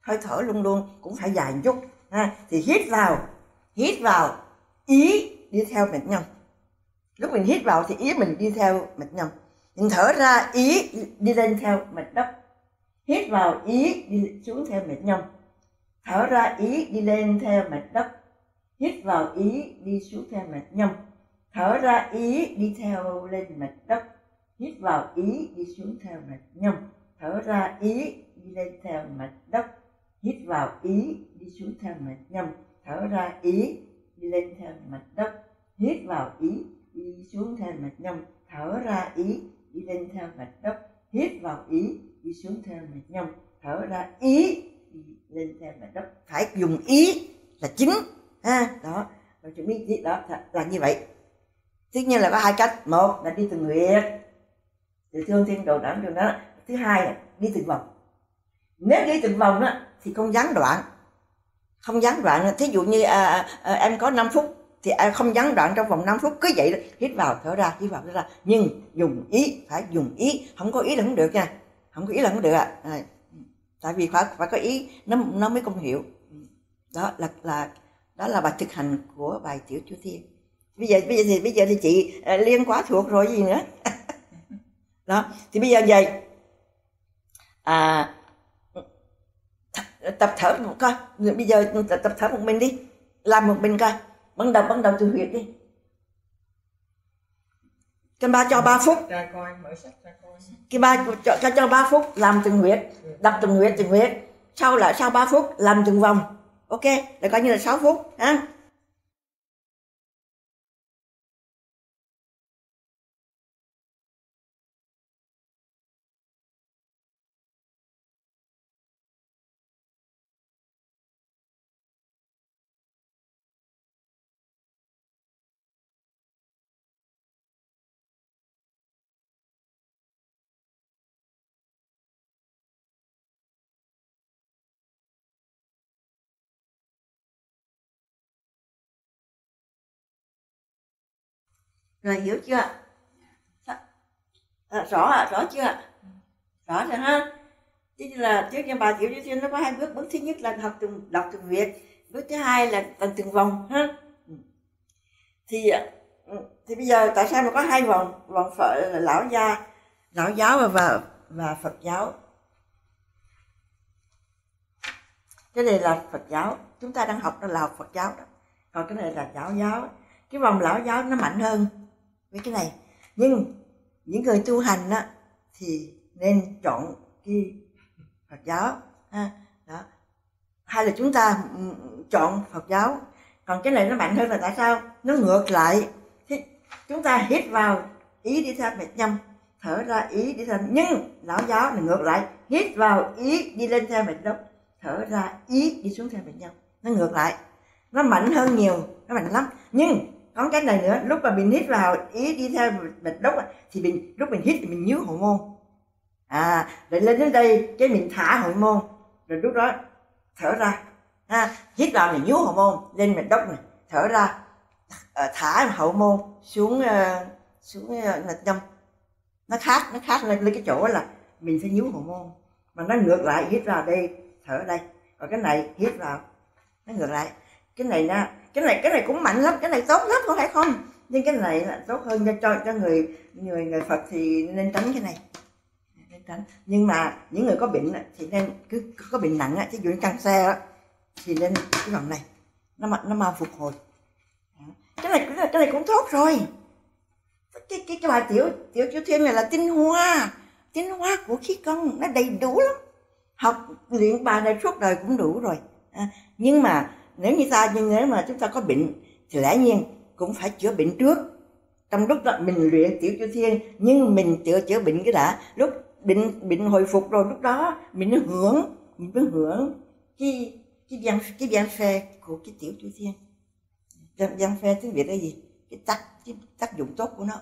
hơi thở luôn luôn cũng phải dài một chút, ha. Thì hít vào hít vào, ý đi theo mệt nhông. Lúc mình hít vào thì ý mình đi theo mệt nhông. Mình thở ra, ý đi lên theo mệt đất. Hít vào, ý đi xuống theo mệt nhông. Thở ra, ý đi lên theo mệt đất. Hít vào, ý đi xuống theo mệt nhông. Thở ra, ý đi theo lên mệt đất hít vào ý đi xuống theo mạch nhâm, thở ra ý đi lên theo mạch đất hít vào ý đi xuống theo mạch nhâm, thở ra ý đi lên theo mạch đất hít vào ý đi xuống theo mạch nhâm, thở ra ý đi lên theo mạch đất hít vào ý đi xuống theo mạch nhâm, thở ra ý đi lên theo mạch đất phải dùng ý là chính, ha, đó. Rồi chúng mình đó là như vậy. Tất nhiên là có hai cách. Một là đi từng nguyện thì thương thiên đồ đảm trường đó. Thứ hai là đi từng vòng. Nếu đi từng vòng á thì không gián đoạn. Không gián đoạn. Thí dụ như à, à, à em có 5 phút thì em không gián đoạn trong vòng 5 phút. Cứ vậy đó hít vào thở ra hít vào thở ra. Nhưng dùng ý phải dùng ý. Không có ý là không được nha. Không có ý là không được ạ. À tại vì phải phải có ý. Nó nó mới công hiệu. Đó là là đó là bài thực hành của bài tiểu chu thiên. Bây giờ bây giờ thì bây giờ thì chị à, liên quá thuộc rồi gì nữa? đó thì bây giờ vậy. À tập thở một coi. Bây giờ tập thở một mình đi. Làm một mình coi. Bắt đầu bắt đầu từ huyệt đi. Cái ba cho 3 phút. cái ba cho cho, cho 3 phút làm từng huyệt. Đọc từng huyệt từng huyệt. Sau lại sau 3 phút làm từng vòng. Ok là coi như là 6 phút ha rồi hiểu chưa? À, rõ à rõ chưa? Rõ rồi ha. Thế là trước cho bà tiểu như thiên nó có hai bước. Bước thứ nhất là học từng đọc từng việc. Bước thứ hai là từng từng vòng ha. Ừ. Thì ờ, ừ, thì bây giờ tại sao mà có hai vòng? Vòng phật lão gia lão giáo và và, và phật giáo. Cái này là phật giáo. Chúng ta đang học đó là học phật giáo đó. Còn cái này là giáo giáo. Cái vòng lão giáo nó mạnh hơn với cái này. Nhưng những người tu hành á, thì nên chọn cái Phật giáo, ha. Đó. Hay là chúng ta chọn Phật giáo. Còn cái này nó mạnh hơn là tại sao? Nó ngược lại. Thì chúng ta hít vào ý đi theo mệt nhâm, thở ra ý đi theo nhưng lão giáo là ngược lại. Hít vào ý đi lên theo mệt đốc thở ra ý đi xuống theo mệt nhâm. Nó ngược lại. Nó mạnh hơn nhiều, nó mạnh lắm. Nhưng có cái này nữa lúc mà mình hít vào ý đi theo mạch đốc thì mình lúc mình hít thì mình nhớ hormone. Môn à rồi lên đến đây cái mình thả hormone môn rồi lúc đó thở ra. Ha hít vào mình nhú hormone môn lên mạch đốc này thở ra ờ, thả hậu môn xuống ờ, xuống uh, mạch nhâm nó khác nó khác lên, lên cái chỗ là mình phải nhú hormone. Môn mà nó ngược lại hít vào đây thở đây. Còn cái này hít vào nó ngược lại. Cái này nó cái này cái này cũng mạnh lắm cái này tốt lắm có phải không? Nhưng cái này là tốt hơn cho cho, cho người người người phật thì nên tránh cái này. Nên tránh. Nhưng mà những người có bệnh thì nên cứ có bệnh nặng á ví dụ như căng xe á thì nên cái vòng này. Nó mà nó mau phục hồi. Cái này cái này, cái này cũng tốt rồi. Cái cái cái bài tiểu tiểu chú thiên này là tinh hoa. Tinh hoa của khí công nó đầy đủ lắm. Học luyện bài này suốt đời cũng đủ rồi. À, nhưng mà nếu như ta nhưng nếu mà chúng ta có bệnh thì lẽ nhiên cũng phải chữa bệnh trước. Trong lúc đó mình luyện tiểu chu thiên nhưng mình chữa chữa bệnh cái đã. Lúc bệnh bệnh hồi phục rồi lúc đó mình mới hưởng mình mới hưởng cái cái văn cái văn phê của cái tiểu chu thiên. Văn phê tiếng việt là gì? Cái tác cái tác dụng tốt của nó.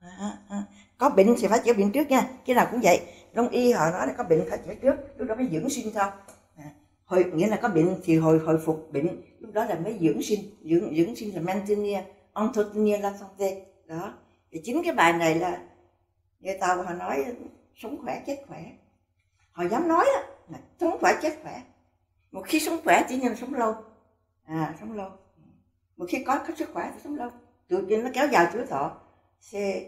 À, à. à. có bệnh thì phải chữa bệnh trước nha. Cái nào cũng vậy. Đông y họ nói là có bệnh phải chữa trước lúc đó mới dưỡng sinh thôi hồi, nghĩa là có bệnh thì hồi hồi phục bệnh, lúc đó là mới dưỡng sinh, dưỡng dưỡng sinh là maintenir entretenir la santé. Đó. Thì chính cái bài này là người ta họ nói sống khỏe, chết khỏe. Họ dám nói là sống khỏe, chết khỏe. Một khi sống khỏe chỉ nhân sống lâu. À sống lâu. Một khi có có sức khỏe thì sống lâu. Tự nhiên nó kéo dài tuổi thọ. Thì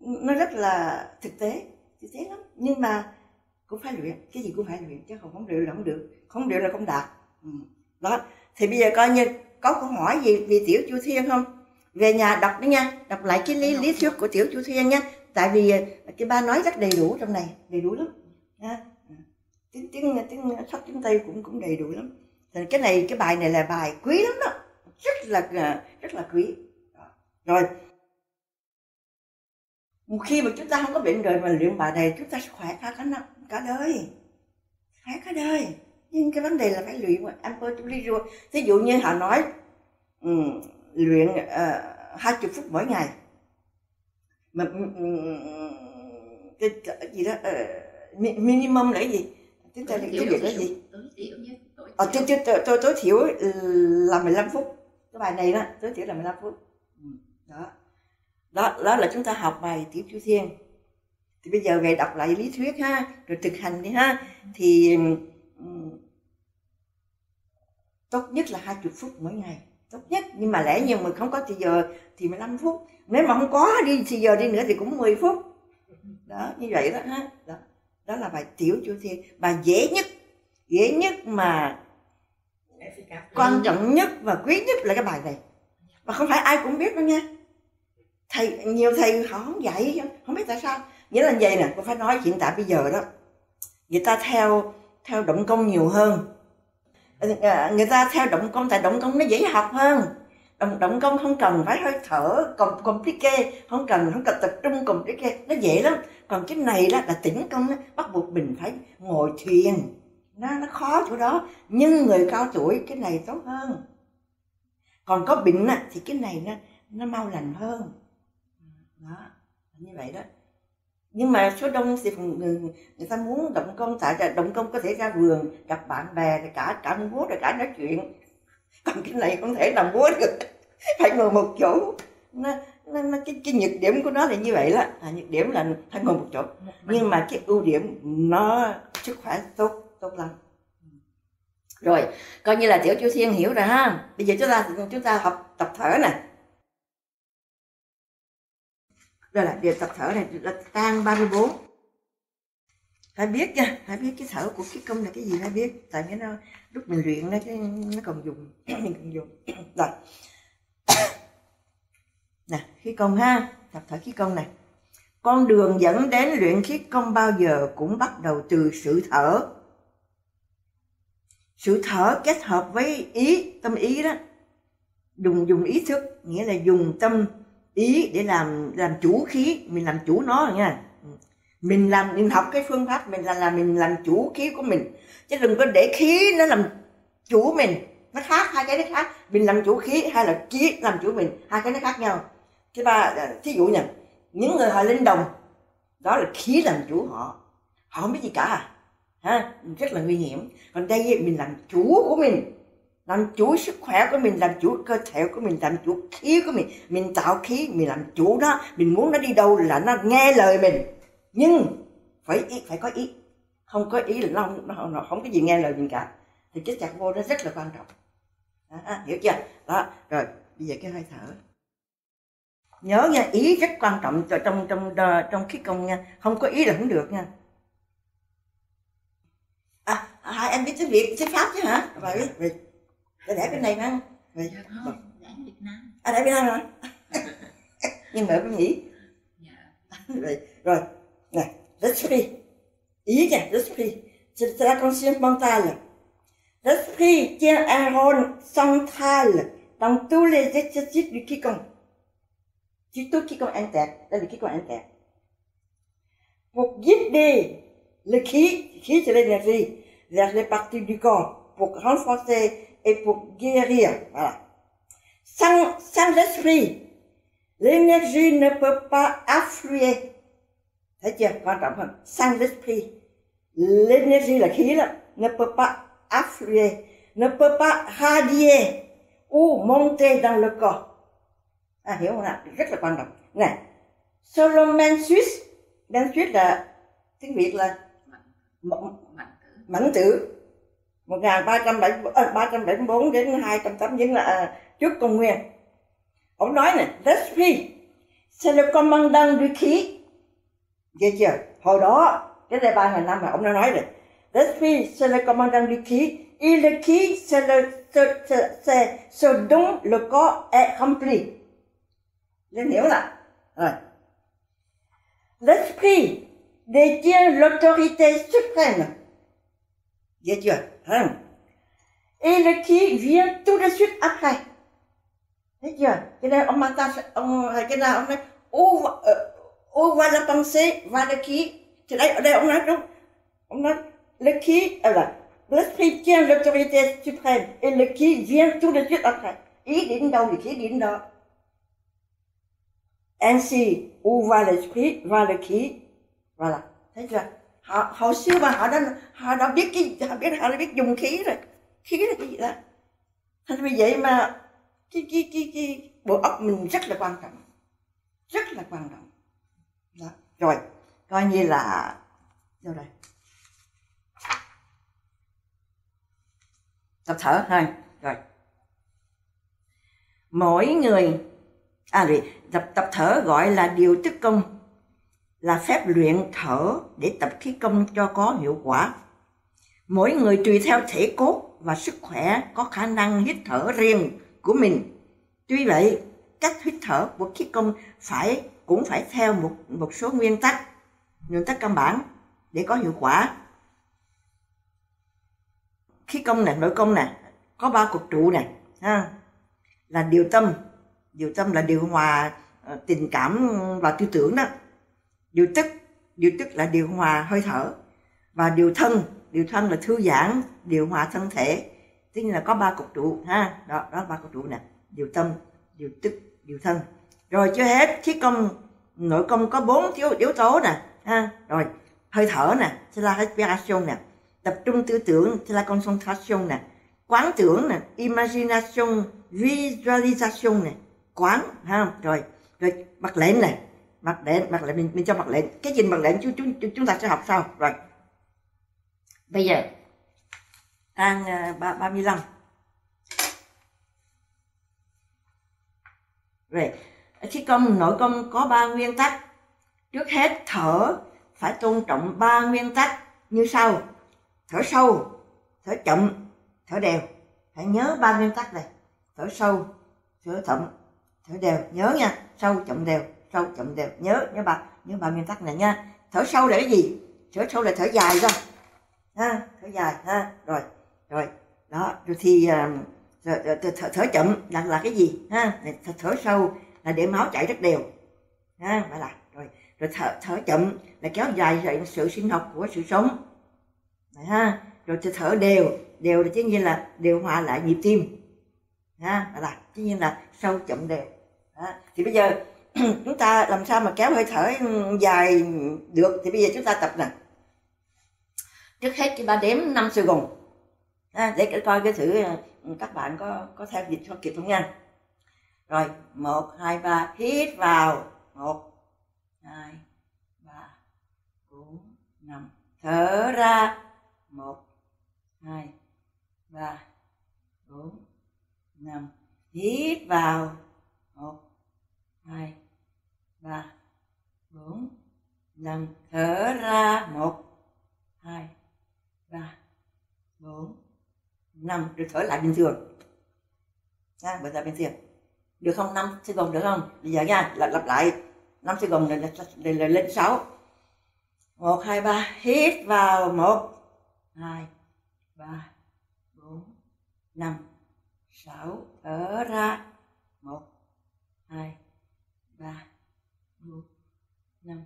nó rất là thực tế thực tế lắm. Nhưng mà cũng phải luyện cái gì cũng phải luyện chứ không không luyện là không được. Không luyện là không đạt. Ừ. đó. Thì bây giờ coi như có câu hỏi gì về tiểu chu thiên không? Về nhà đọc đó nha. Đọc lại cái lý lý thuyết của tiểu chu thiên nha. Tại vì ờ, cái ba nói rất đầy đủ trong này đầy đủ lắm. Ừ. tiếng tiếng tiếng sách tiếng tây cũng cũng đầy đủ lắm. Thì cái này cái bài này là bài quý lắm đó. Rất là ờ, rất là quý. Rồi. Một khi mà chúng ta không có bệnh rồi mà luyện bài này chúng ta sẽ khỏe cả cả năm cả đời. Khỏe cả đời. Nhưng cái vấn đề là phải luyện ampertulizo thí dụ như họ nói um, luyện hai uh, chục phút mỗi ngày. Mà um, cái, cái gì đó uh, minimum là cái gì? Chúng ta tiếng việt là gì? tối thiểu nhất ờ, tối, tối, tối, tối thiểu là 15 phút. Cái bài này đó tối thiểu là 15 phút. Đó. Đó đó là chúng ta học bài tiểu chu thiên thì bây giờ về đọc lại lý thuyết ha rồi thực hành đi ha. Thì tốt nhất là hai chục phút mỗi ngày. Tốt nhất. Nhưng mà lẽ nhưng mà không có thì giờ thì 15 phút. Nếu mà không có đi thì giờ đi nữa thì cũng 10 phút. Đó như vậy đó ha. Đó đó là bài tiểu chu thiên. Bài dễ nhất dễ nhất mà quan trọng nhất và quý nhất là cái bài này. Mà không phải ai cũng biết đâu nha. Thầy nhiều thầy họ không dạy không biết tại sao nghĩa là vậy nè con phải nói hiện tại bây giờ đó. Người ta theo theo động công nhiều hơn. Ờ, ờ, người ta theo động công tại động công nó dễ học hơn. Động động công không cần phải hơi thở còn complique không cần không cần tập trung complique nó dễ lắm. Còn cái này đó là tĩnh công đó, bắt buộc mình phải ngồi thiền. Nó nó khó chỗ đó nhưng người cao tuổi cái này tốt hơn. Còn có bệnh á, thì cái này nó nó mau lành hơn. Đó như vậy đó nhưng mà số đông thì người, người ta muốn động công tại động công có thể ra vườn gặp bạn bè rồi cả cả múa rồi cả nói chuyện. Còn cái này không thể làm múa được. Phải ngồi một chỗ. Nó, nó, nó cái, cái nhược điểm của nó là như vậy đó. À, nhược điểm là phải ngồi một chỗ. Nhưng mà cái ưu điểm nó sức khỏe tốt tốt lắm. Rồi coi như là tiểu chu thiên hiểu rồi ha. Bây giờ chúng ta chúng ta học tập thở nè. Rồi là việc tập thở này, là tan 34 phải biết nha, phải biết cái thở của cái công là cái gì, phải biết. Tại vì nó, lúc mình luyện nó, cái nó còn dùng mình còn dùng. Rồi. Nè, khí công ha, tập thở khí công này. Con đường dẫn đến luyện khí công bao giờ cũng bắt đầu từ sự thở. Sự thở kết hợp với ý, tâm ý đó. Dùng dùng ý thức, nghĩa là dùng tâm ý để làm làm chủ khí, mình làm chủ nó nha. Mình làm, mình học cái phương pháp mình là là mình làm chủ khí của mình. Chứ đừng có để khí nó làm chủ mình. Nó khác hai cái nó khác. Mình làm chủ khí hay là khí làm chủ mình, hai cái nó khác nhau. Thứ ba à, thí dụ nha, những người họ linh đồng, đó là khí làm chủ họ. Họ không biết gì cả à. Ha, rất là nguy hiểm. Còn đây mình làm chủ của mình làm chủ sức khỏe của mình làm chủ cơ thể của mình làm chủ khí của mình. Mình tạo khí mình làm chủ nó mình muốn nó đi đâu là nó nghe lời mình. Nhưng phải ý phải có ý. Không có ý là nó không, nó, nó không có gì nghe lời mình cả. Thì cái chặt vô nó rất là quan trọng. Đó, hiểu chưa? Đó rồi bây giờ cái hơi thở. Nhớ nha ý rất quan trọng trong trong trong trong khí công nha. Không có ý là không được nha. À hai em biết tiếng việt tiếng pháp chứ hả? Vậy vậy để bên này vậy dạ không để Việt Nam. À để bên này hả? Nhưng mà bên nhỉ dạ. Rồi rồi. Này l'esprit ý nha l'esprit c'est la conscience mentale l'esprit tient un rôle central dans tous les exercices du Qigong surtout Qigong interne là le Qigong interne pour guider le Qi, Qi c'est l'énergie, vers les parties du corps, pour renforcer et pour guérir. Voilà. Sans, sans l'esprit, l'énergie ne peut pas affluer. Hơn. Sans l'esprit, l'énergie là khí đó, ne peut pas affluer, ne peut pas radier ou monter dans le corps. À, hiểu không nào? Rất là quan trọng. Này, Solomon Suisse, Ben Suisse là tiếng Việt là mạnh mạnh tử mãnh tử 1374 ờ, đến 289 là à, trước công nguyên. Ông nói này l'esprit c'est le commandant du khí nghe chưa? Hồi đó cái đây ba ngàn năm mà ông đã nói rồi l'esprit c'est le commandant du khí et le khí c'est le c'est, c'est, c'est ce dont le corps est rempli Nên hiểu là rồi. L'esprit détient l'autorité suprême nghe chưa Hein? Et le qui vient tout de suite après. Thấy chưa? Cái này ông Mata, ông, cái này ông nói, où, va- ờ, où va la pensée, va le qui. Thì đây, ở đây ông nói đúng. Ông nói, le qui, à là, l'esprit tient l'autorité suprême, et le qui vient tout de suite après. Ý đến đâu thì khí đến đó. Ainsi, où va l'esprit, va le qui. Voilà. Thấy chưa? Họ, hồi xưa mà họ đã họ đã biết cái, họ biết, họ đã biết dùng khí rồi. Khí là cái gì đó. Thành vì vậy mà cái cái cái cái bộ óc mình rất là quan trọng. Rất là quan trọng. Đó. rồi, coi như là đâu đây. Tập thở, hai. Rồi. Mỗi người à rồi tập tập thở gọi là điều tức công là phép luyện thở để tập khí công cho có hiệu quả. Mỗi người tùy theo thể cốt và sức khỏe có khả năng hít thở riêng của mình. Tuy vậy, cách hít thở của khí công phải cũng phải theo một một số nguyên tắc nguyên tắc căn bản để có hiệu quả khí công này nội công này có ba cục trụ này ha là điều tâm điều tâm là điều hòa ờ, tình cảm và tư tưởng đó điều tức điều tức là điều hòa hơi thở. Và điều thân điều thân là thư giãn điều hòa thân thể. Tức là có ba cục trụ ha? Đó đó ba cục trụ nè. Điều tâm điều tức điều thân. Rồi chưa hết khí công nội công có bốn yếu, yếu tố nè ha? Rồi hơi thở nè c'est là respiration nè. Tập trung tư tưởng c'est là concentration nè. Quán tưởng nè imagination visualization nè. Quán ha? Rồi rồi mặc lệnh nè mặc lệnh mặc lệnh mình, mình cho mặc lệnh cái gì mặc lệnh chúng chúng chúng ta sẽ học sau. Rồi. Bây giờ trang ờ, ba ba mươi lăm. Rồi. Khí công nội công có ba nguyên tắc trước hết thở phải tôn trọng ba nguyên tắc như sau. Thở sâu thở chậm thở đều. Hãy nhớ ba nguyên tắc này. Thở sâu thở chậm thở đều. Nhớ nha sâu chậm đều sâu chậm đều nhớ nhớ bà nhớ ba nguyên tắc này nha. Thở sâu là cái gì? Thở sâu là thở dài ra ha thở dài ha rồi rồi. Đó rồi thì uh, thở, thở chậm là là cái gì? Ha thở, thở sâu là để máu chảy rất đều. Ha phải là rồi rồi thở thở chậm là kéo dài sự sinh học của sự sống. Đấy ha rồi thì thở đều đều là chứ nhiên là điều hòa lại nhịp tim. Ha là chứ nhiên là sâu chậm đều. Đó. thì bây giờ chúng ta làm sao mà kéo hơi thở dài được? Thì bây giờ chúng ta tập nè. Trước hết chúng ta đếm năm sơ gùng à, để coi cái thử ờ, các bạn có có theo dịch không kịp không nha. Rồi một hai ba hít vào. Một hai ba bốn năm. Thở ra. Một hai ba bốn năm. Hít vào. Một hai ba bốn. Năm thở ra một. Hai. Ba. Bốn. Năm. Rồi thở lại bình thường. Ha bây giờ bình thường. Được không? Năm sẽ gồng được không? Bây giờ nha lặp lặp lại. Năm sẽ gồng là, là, là, là lên sáu. Một hai ba. Hít vào một. Hai. Ba. Bốn. Năm. Sáu. Thở ra một. Hai. Ba bốn năm.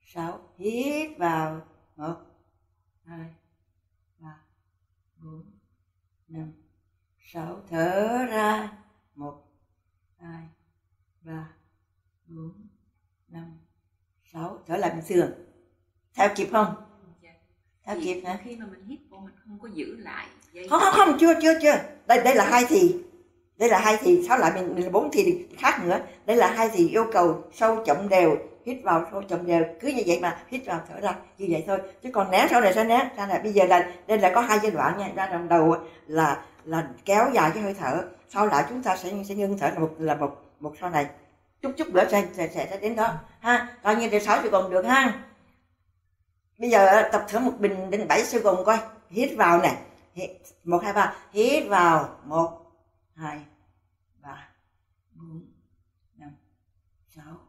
Sáu. Hít vào. Một. Hai. Ba. Bốn. Năm. Sáu. Thở ra. Một. Hai. Ba. Bốn. Năm. Sáu. Thở lại bình thường. Theo kịp không? Theo Thì kịp hả? khi mà mình hít vô mình không có giữ lại dây không không không. Chưa chưa chưa. Đây đây là hai thì đây là hai thì sao lại mình mình bốn thì khác nữa. Đây là hai thì yêu cầu sâu chậm đều hít vào sâu chậm đều cứ như vậy mà hít vào thở ra như vậy thôi. Chứ còn né sau này sẽ né ra là bây giờ là đây là có hai giai đoạn nha ra trong đầu là là kéo dài cái hơi thở sau lại chúng ta sẽ sẽ ngưng thở là một là một một sau này. Chút chút nữa sẽ sẽ, sẽ, sẽ đến đó ha. Coi như từ sáu thì còn được ha. Bây giờ tập thở một bình đến bảy sư cùng coi hít vào nè. Một hai ba hít vào một hai, ba, bốn, năm, sáu,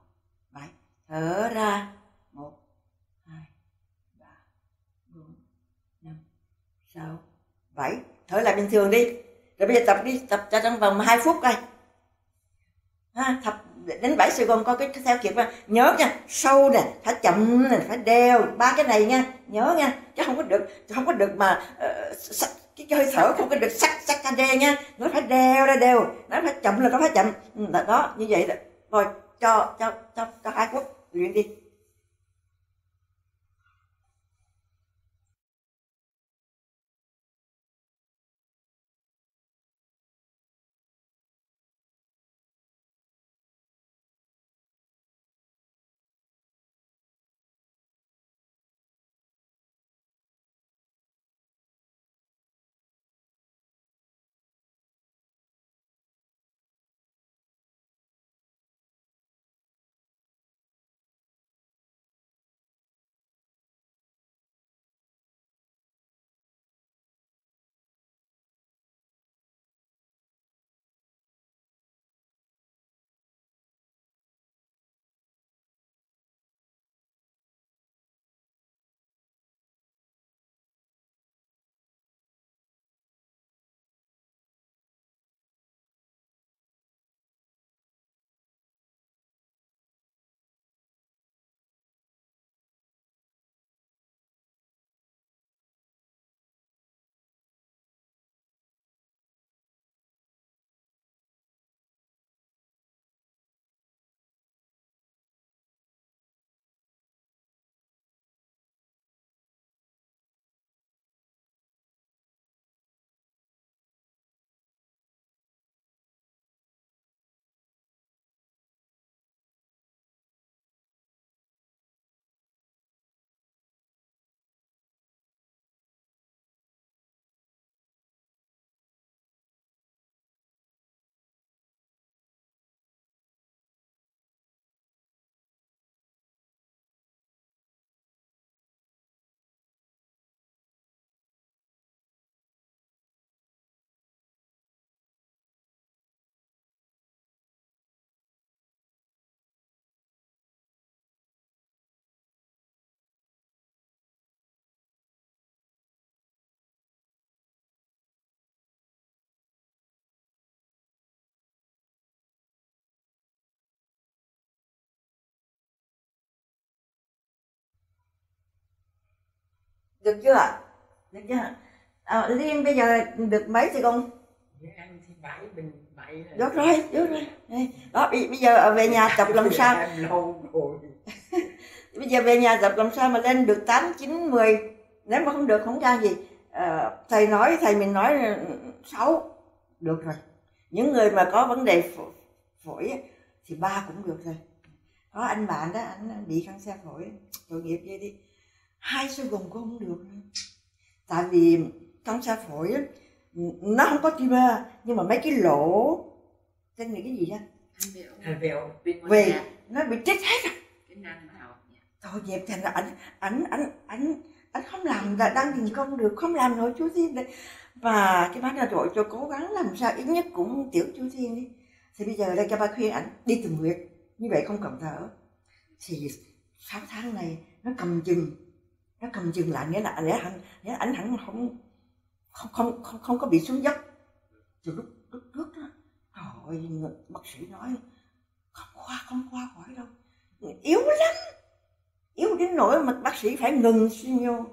bảy. Thở ra. Một, hai, ba, bốn, năm, sáu, bảy. Thở lại bình thường đi. Rồi bây giờ tập đi, tập cho trong vòng 2 phút coi. Ha tập đến bãi sài gòn coi cái theo kịp mà nhớ nha sâu nè phải chậm nè phải đeo ba cái này nha nhớ nha chứ không có được không có được mà ờ, uh, sắc, cái hơi thở không có được sắc sắc ca đe nha nó phải đeo ra đeo nó phải chậm là nó phải chậm. Đó, đó như vậy đó. Rồi cho cho cho cho hai phút luyện đi. Được chưa ạ? Được chưa? À, liên bây giờ được mấy thì con? Với em thì bảy bình bảy được rồi được rồi. Đó bây, bây giờ về nhà tập làm sao? bây giờ về nhà tập làm sao mà lên được 8, 9, 10 nếu mà không được không ra gì. Ờ, thầy nói thầy mình nói là 6 được rồi. Những người mà có vấn đề phổi, phổi thì ba cũng được rồi. Có anh bạn đó anh bị cancer phổi. Tội nghiệp vậy đi hai số gồm cũng không được. Tại vì cancer phổi á, nó không có tumor nhưng mà mấy cái lỗ tên là cái gì đó Thành vẹo Về. nó bị chết hết rồi cái năng vào Thôi dẹp thành là ảnh ảnh ảnh ảnh ảnh không làm là đang đình công được không làm nổi chú Thiên đấy và cái bác là rồi cho cố gắng làm sao ít nhất cũng tiểu chú Thiên đi. Thì bây giờ đây cho ba khuyên ảnh đi từng nguyệt như vậy không cần thở. Thì 6 tháng này nó cầm chừng nó cầm chừng lại, nghĩa là để ảnh để ảnh hẳn không không không không không có bị xuống dốc. Từ lúc lúc trước đó trời ơi bác sĩ nói, không qua không qua khỏi đâu. Yếu lắm, yếu đến nỗi mà bác sĩ phải ngừng suy vô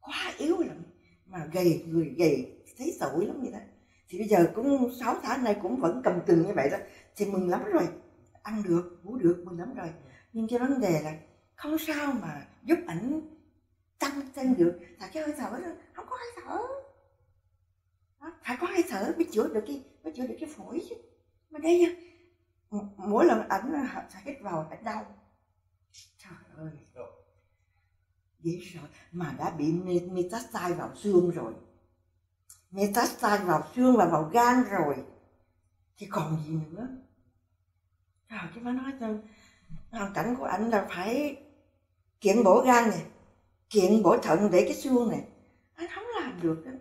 quá yếu lắm, mà gầy người gầy, thấy tội lắm vậy đó. Thì bây giờ cũng 6 tháng nay cũng vẫn cầm cừng như vậy đó. Thì mừng lắm rồi, ăn được, ngủ được, mừng lắm rồi. Nhưng cái vấn đề là không sao mà giúp ảnh tăng chân được tại cái hơi thở đó không có hơi thở. Đó, phải có hơi thở mới chữa được cái mới chữa được cái phổi chứ. Mà đây nha mỗi lần ảnh hít vào ảnh đau. Trời ơi. Dễ sợ. Mà đã bị metastasize vào xương rồi. Metastasize vào xương và vào gan rồi. Thì còn gì nữa? Trời chứ má nói rằng hoàn cảnh của ảnh là phải kiện bổ gan này kiện bổ thận để cái xương này anh không làm được đó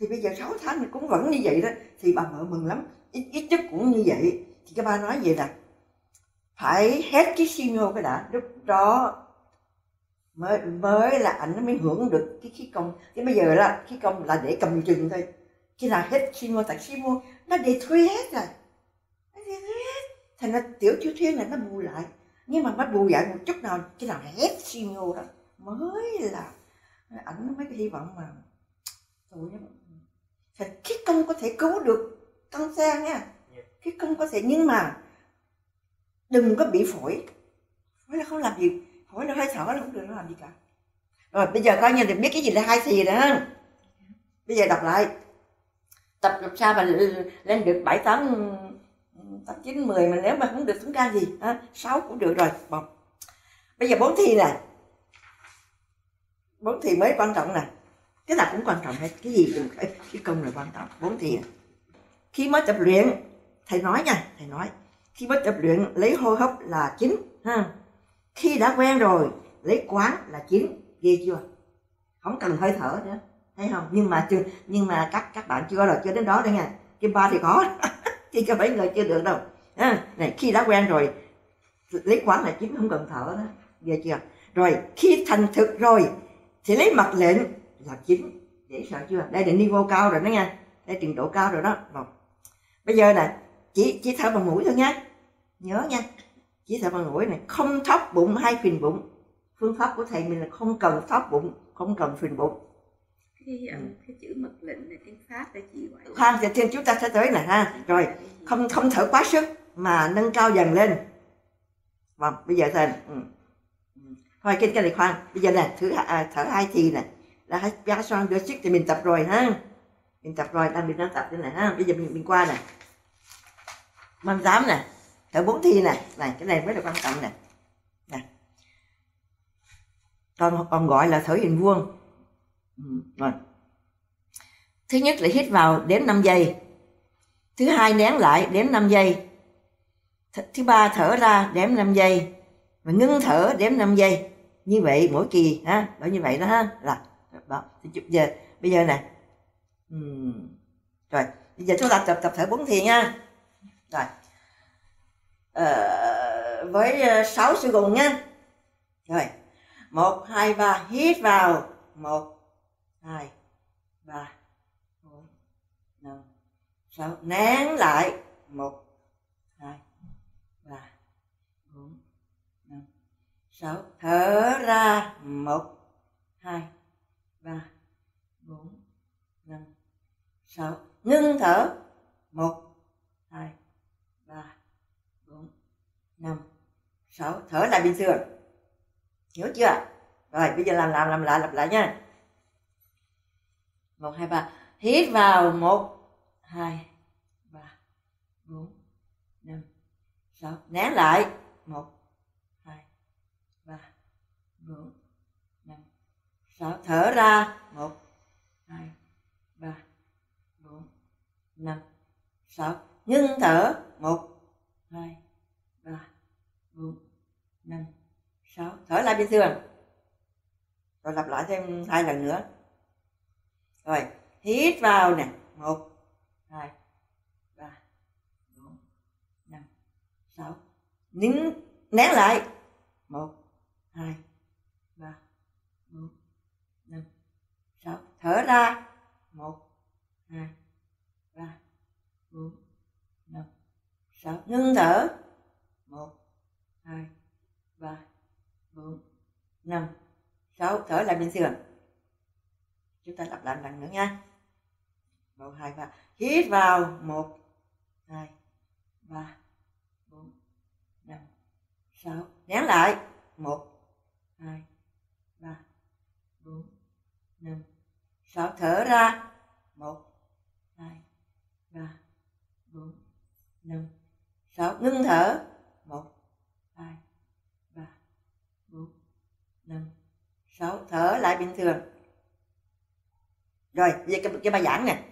thì bây giờ 6 tháng thì cũng vẫn như vậy đó. Thì bà vợ mừng lắm, ít ít nhất cũng như vậy. Thì cái ba nói vậy là phải hết cái xi nhô cái đã, lúc đó mới mới là ảnh mới hưởng được cái khí công. Thì bây giờ là khí công là để cầm chừng thôi. Khi nào hết xi nhô tại sino nó để thuê hết rồi. Nó để thuê hết. Thành ra tiểu chiếu thiên này nó bù lại. Nhưng mà nó bù lại một chút nào, khi nào hết xi nhô đó mới là ảnh mới hy vọng mà. Tội lắm thì khí công có thể cứu được cancer nha. Khí công có thể nhưng mà đừng có bị phổi. Phổi là không làm gì. Phổi là hơi thở là không được nó làm gì cả. Rồi bây giờ coi như là biết cái gì là hai thì ha bây giờ đọc lại. Tập làm sao mà lên được bảy tám tám chín mười mà nếu mà không được chúng ta gì ha sáu cũng được rồi bây giờ bốn thi nè bốn thì mới quan trọng nè. Cái nào cũng quan trọng hết. Cái gì cũng phải cái công là quan trọng. Bốn thì khi mới tập luyện, thầy nói nha, thầy nói, khi mới tập luyện lấy hô hấp là chính, ha. Khi đã quen rồi, lấy quán là chính. Ghê chưa? Không cần hơi thở nữa. Thấy không? Nhưng mà chưa nhưng mà các các bạn chưa rồi chưa đến đó đây nha. Kim ba thì có. Thì có mấy người chưa được đâu. Ha, này, khi đã quen rồi, lấy quán là chính, không cần thở nữa ghê chưa? Rồi, khi thành thực rồi thì lấy mặt lệnh là chính dễ sợ chưa? Đây là niveau cao rồi đó nha. Đây trình độ cao rồi đó. Một bây giờ nè chỉ chỉ thở bằng mũi thôi nha. Nhớ nha. Chỉ thở bằng mũi này. Không thóc bụng hay phình bụng. Phương pháp của thầy mình là không cần thóc bụng không cần phình bụng. Cái um, cái chữ mật lệnh này tiếng pháp để chỉ gọi khoan thì thêm chúng ta sẽ tới nè ha. Rồi không không thở quá sức mà nâng cao dần lên. Vâng bây giờ thầy ừ. Thôi cái cái này khoan. Bây giờ nè thứ à, thở hai thì nè là hãy ba xoan đưa sức thì mình tập rồi ha? Mình tập rồi đang mình đang tập đây này ha? Bây giờ mình mình qua nè mâm tám nè thở bốn thi nè này cái này mới là quan trọng nè nè còn còn gọi là thở hình vuông. Ừ, rồi. Thứ nhất là hít vào đếm 5 giây. Thứ hai nén lại đếm 5 giây. Th- thứ ba thở ra đếm 5 giây và ngưng thở đếm 5 giây. Như vậy mỗi kỳ ha đó như vậy đó ha. Là đó thì chụp giờ. Bây giờ nè. Ừm. rồi bây giờ chúng ta tập tập thở bốn thiền nha. Rồi. Ờ, với ờ, sáu sự gùng nha. Rồi. Một hai ba hít vào. Một hai ba bốn năm sáu. Nén lại. Một hai ba bốn năm sáu. Thở ra. Một, hai, ba, bốn, năm, sáu. Ngưng thở. Một, hai, ba, bốn, năm, sáu. Thở lại bình thường. Hiểu chưa rồi, bây giờ làm làm làm lại, lặp lại nha. Một, hai, ba. Hít vào. Một, hai, ba, bốn, năm, sáu. Nén lại. Một bốn năm sáu thở ra. Một, hai, ba, bốn, năm. Sáu ngưng thở. Một, hai, ba, bốn, năm. Sáu thở lại bình thường. Rồi lặp lại thêm hai lần nữa. Rồi, hít vào nè. Một, hai, ba, bốn, năm. Sáu nín, nén lại. Một, hai 6 thở ra. 1 2 3 4 5 6 ngưng thở. 1 2 3 4 5 6 thở lại bên giường chúng ta tập lại lần nữa nha. 1 2 3 hít vào. 1 2 3 4 5 6 nén lại. 1 2 3 4 5 sáu thở ra. Một hai ba bốn năm. Sáu ngưng thở. Một hai ba bốn năm. Sáu thở lại bình thường. Rồi về cái, cái bài giảng nè.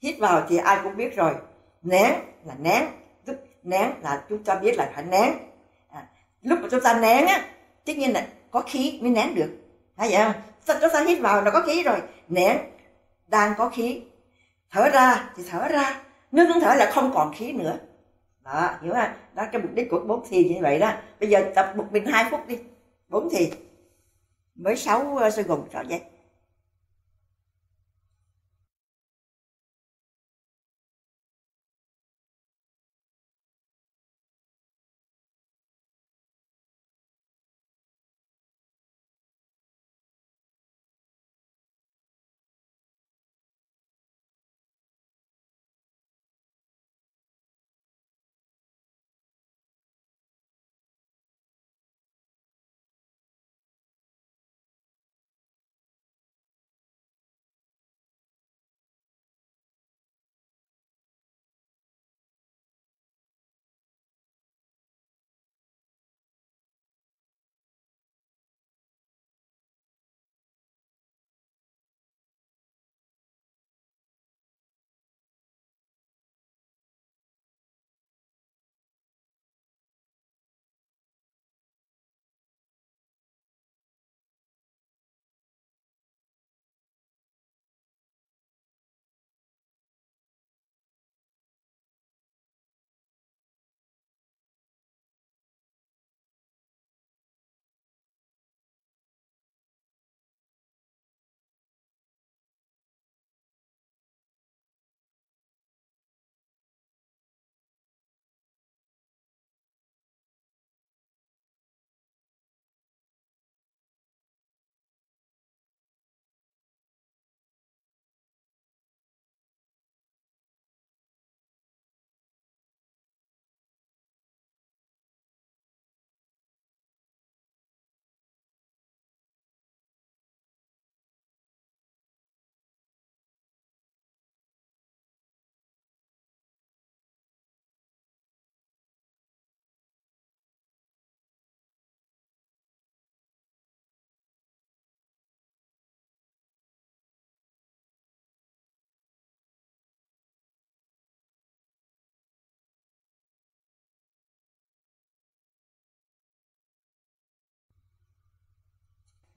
Hít vào thì ai cũng biết rồi. Nén là nén lúc nén là chúng ta biết là phải nén. À, lúc mà chúng ta nén á tất nhiên là có khí mới nén được. Thấy vậy không? Chúng ta hít vào là có khí rồi? Nén. Đang có khí. Thở ra thì thở ra. Ngưng thở là không còn khí nữa. Đó, hiểu không? Đó, cái mục đích của bốn thì như vậy đó. Bây giờ tập một mình hai phút đi. Bốn thì. Mới sáu ờ, sơ gùng sao vậy.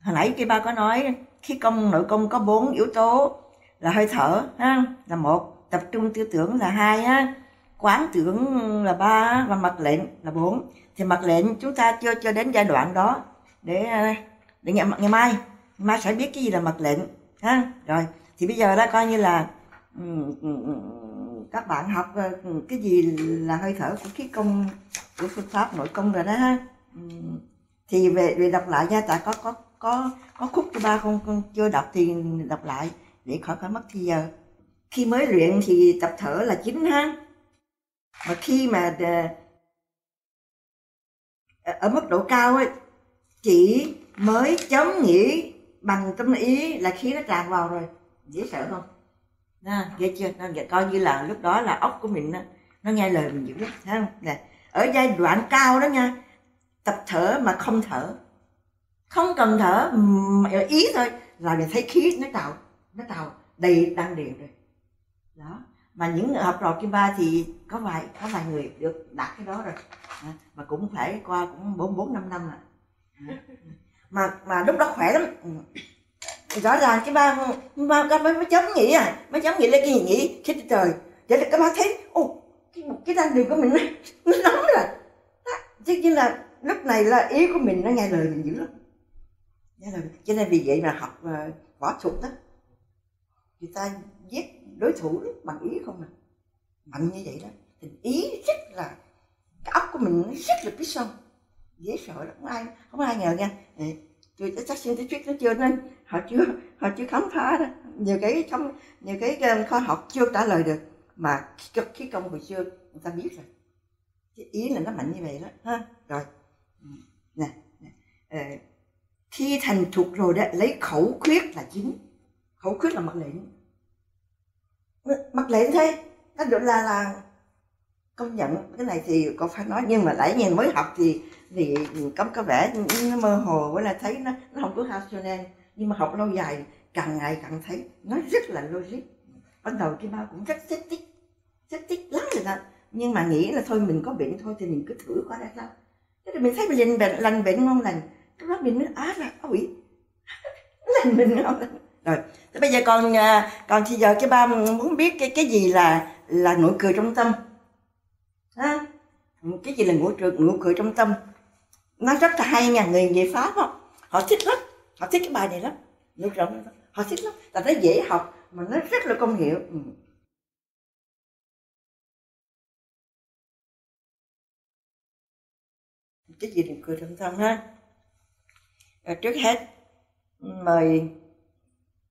Hồi nãy kia ba có nói khí công nội công có bốn yếu tố là hơi thở ha là một. Tập trung tư tưởng là hai ha, quán tưởng là ba và mặc lệnh là bốn. Thì mặc lệnh chúng ta chưa cho đến giai đoạn đó để à, để ngày, ngày mai. Mai sẽ biết cái gì là mặc lệnh ha. Rồi thì bây giờ đó coi như là các bạn học ờ, cái gì là hơi thở của khí công của phương pháp nội công rồi đó ha. Thì về về đọc lại nha tại có có có có khúc thứ ba không, không chưa đọc thì đọc lại để khỏi phải mất thì giờ. Khi mới luyện thì tập thở là chính ha. Mà khi mà à, ở mức độ cao ấy chỉ mới chấm nghĩ bằng tâm ý là khí nó tràn vào rồi. Dễ sợ không? À, ghê chưa? Nó coi như là lúc đó là ốc của mình nó, nó nghe lời mình dữ lắm thấy không? Nè ở giai đoạn cao đó nha tập thở mà không thở không cần thở ý thôi là mình thấy khí nó trào nó trào đầy đăng điền rồi. Đó. Mà những học trò kim ba thì có vài có vài người được đạt cái đó rồi. À, mà cũng phải qua cũng bốn bốn năm năm à. mà mà lúc đó khỏe lắm. Ừ. Rõ ràng cái ba ba cái mới, mới chấm nghĩ à mới chấm nghĩ lên cái gì nghĩ? Khi trời. Vậy là các bác thấy ô cái cái đăng đường của mình nó, nó nóng rồi. Chứ như là lúc này là ý của mình nó nghe lời mình dữ lắm nghe cho nên vì vậy mà học ờ, võ thuật đó người ta giết đối thủ bằng ý không à. Mạnh như vậy đó thì ý rất là cái óc của mình rất là biết sâu. Dễ sợ lắm không ai không ai ngờ nha. Ờ, tôi chắc xin tới thuyết nó chưa nên họ chưa họ chưa khám phá đó. Nhiều cái không nhiều cái ờ, khoa học chưa trả lời được mà khi công hồi xưa người ta biết rồi. Cái ý là nó mạnh như vậy đó ha rồi. Nè, nè. Khi thành thục rồi đó, lấy khẩu khuyết là chính. Khẩu khuyết là mặc lệnh. Mặc lệnh thế nó được là là công nhận. Cái này thì con phải nói, nhưng mà lại nhìn mới học thì thì có có vẻ nó mơ hồ, với là thấy nó nó không có rational. Nhưng mà học lâu dài, càng ngày càng thấy nó rất là logic. Ban đầu cái ba cũng rất thích thích thích thích lắm rồi đó. Nhưng mà nghĩ là thôi, mình có bệnh thôi thì mình cứ thử coi ra sao? Thế thì mình thấy mình lành bệnh lành bệnh ngon lành cái đó mình mới á ra ôi lành bệnh ngon lành rồi, thế bây giờ còn à, còn thì giờ cái ba muốn biết cái cái gì là là nụ cười trong tâm. Ha? Cái gì là nụ cười nụ cười trong tâm? Nó rất là hay nha, người người pháp không họ thích lắm, họ thích cái bài này lắm. Nụ cười họ thích lắm. Là nó dễ học, mà nó rất là công hiệu. Ừ. cái gì nụ cười trong tâm ha? Ờ, trước hết, mời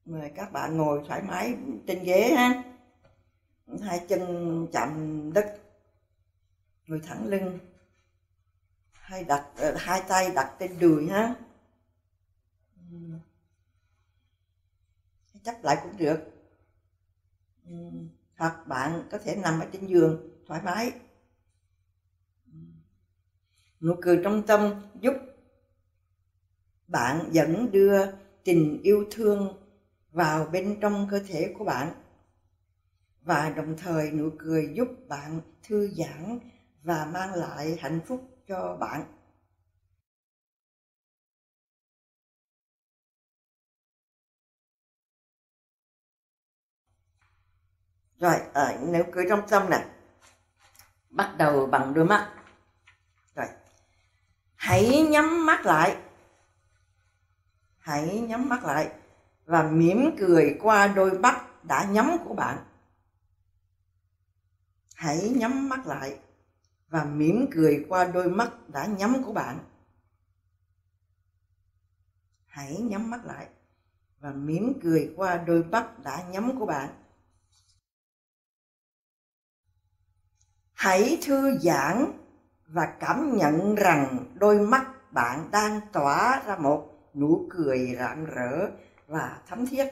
mời các bạn ngồi thoải mái trên ghế ha. Hai chân chạm đất ngồi thẳng lưng. Hai đặt ờ, hai tay đặt trên đùi ha. Chấp lại cũng được. Hoặc bạn có thể nằm ở trên giường thoải mái. Nụ cười trong tâm giúp bạn vẫn đưa tình yêu thương vào bên trong cơ thể của bạn. Và đồng thời nụ cười giúp bạn thư giãn và mang lại hạnh phúc cho bạn. Rồi ở à, nụ cười trong tâm nè. Bắt đầu bằng đôi mắt. Rồi hãy nhắm mắt lại hãy nhắm mắt lại và mỉm cười qua đôi mắt đã nhắm của bạn. Hãy nhắm mắt lại và mỉm cười qua đôi mắt đã nhắm của bạn. Hãy nhắm mắt lại và mỉm cười qua đôi mắt đã nhắm của bạn. Hãy thư giãn và cảm nhận rằng đôi mắt bạn đang tỏa ra một nụ cười rạng rỡ và thấm thiết.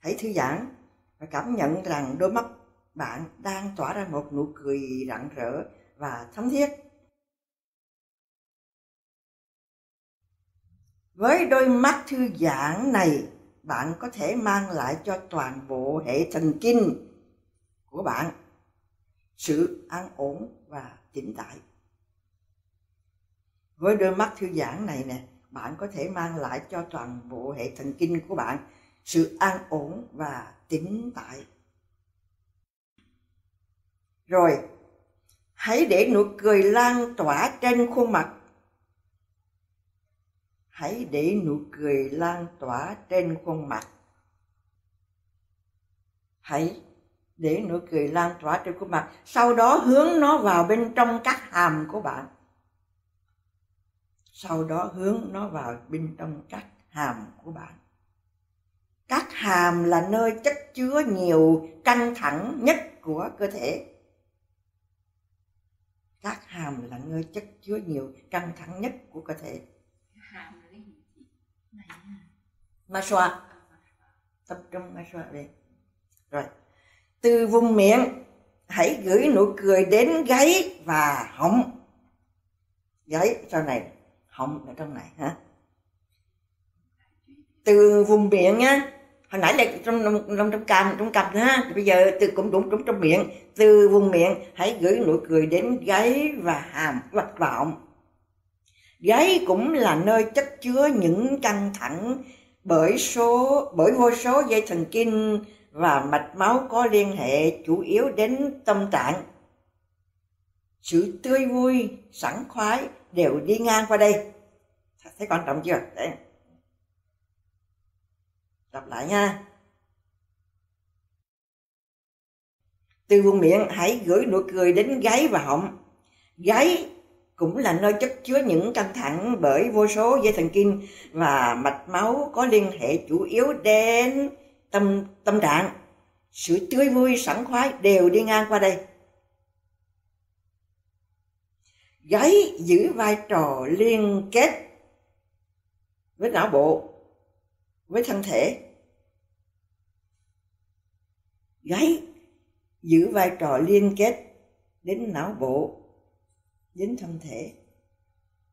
Hãy thư giãn và cảm nhận rằng đôi mắt bạn đang tỏa ra một nụ cười rạng rỡ và thấm thiết. Với đôi mắt thư giãn này, bạn có thể mang lại cho toàn bộ hệ thần kinh của bạn sự an ổn và tĩnh tại với đôi mắt thư giãn này nè bạn có thể mang lại cho toàn bộ hệ thần kinh của bạn sự an ổn và tĩnh tại. Rồi, hãy để nụ cười lan tỏa trên khuôn mặt. Hãy để nụ cười lan tỏa trên khuôn mặt. Hãy để nụ cười lan tỏa trên khuôn mặt, sau đó hướng nó vào bên trong các hàm của bạn sau đó hướng nó vào bên trong các hàm của bạn. Các hàm là nơi chất chứa nhiều căng thẳng nhất của cơ thể. Các hàm là nơi chất chứa nhiều căng thẳng nhất của cơ thể. Ma xoa. Tập trung ma xoa đi. Rồi. Từ vùng miệng hãy gửi nụ cười đến gáy và họng. Gáy sau này họng ở trong này hả? Từ vùng miệng nhá hồi nãy là trong trong trong, cằm trong cặp ha bây giờ từ cũng đúng đúng trong miệng từ vùng miệng hãy gửi nụ cười đến gáy và hàm và vọng. Gáy cũng là nơi chất chứa những căng thẳng bởi số bởi vô số dây thần kinh và mạch máu có liên hệ chủ yếu đến tâm trạng. Sự tươi vui sảng khoái đều đi ngang qua đây. Thấy quan trọng chưa? Đấy. đọc lại nha. Từ vùng miệng hãy gửi nụ cười đến gáy và họng. Gáy cũng là nơi chất chứa những căng thẳng bởi vô số dây thần kinh và mạch máu có liên hệ chủ yếu đến tâm tâm trạng. Sự tươi vui sảng khoái đều đi ngang qua đây. Gáy giữ vai trò liên kết với não bộ, với thân thể. Gáy giữ vai trò liên kết đến não bộ, đến thân thể.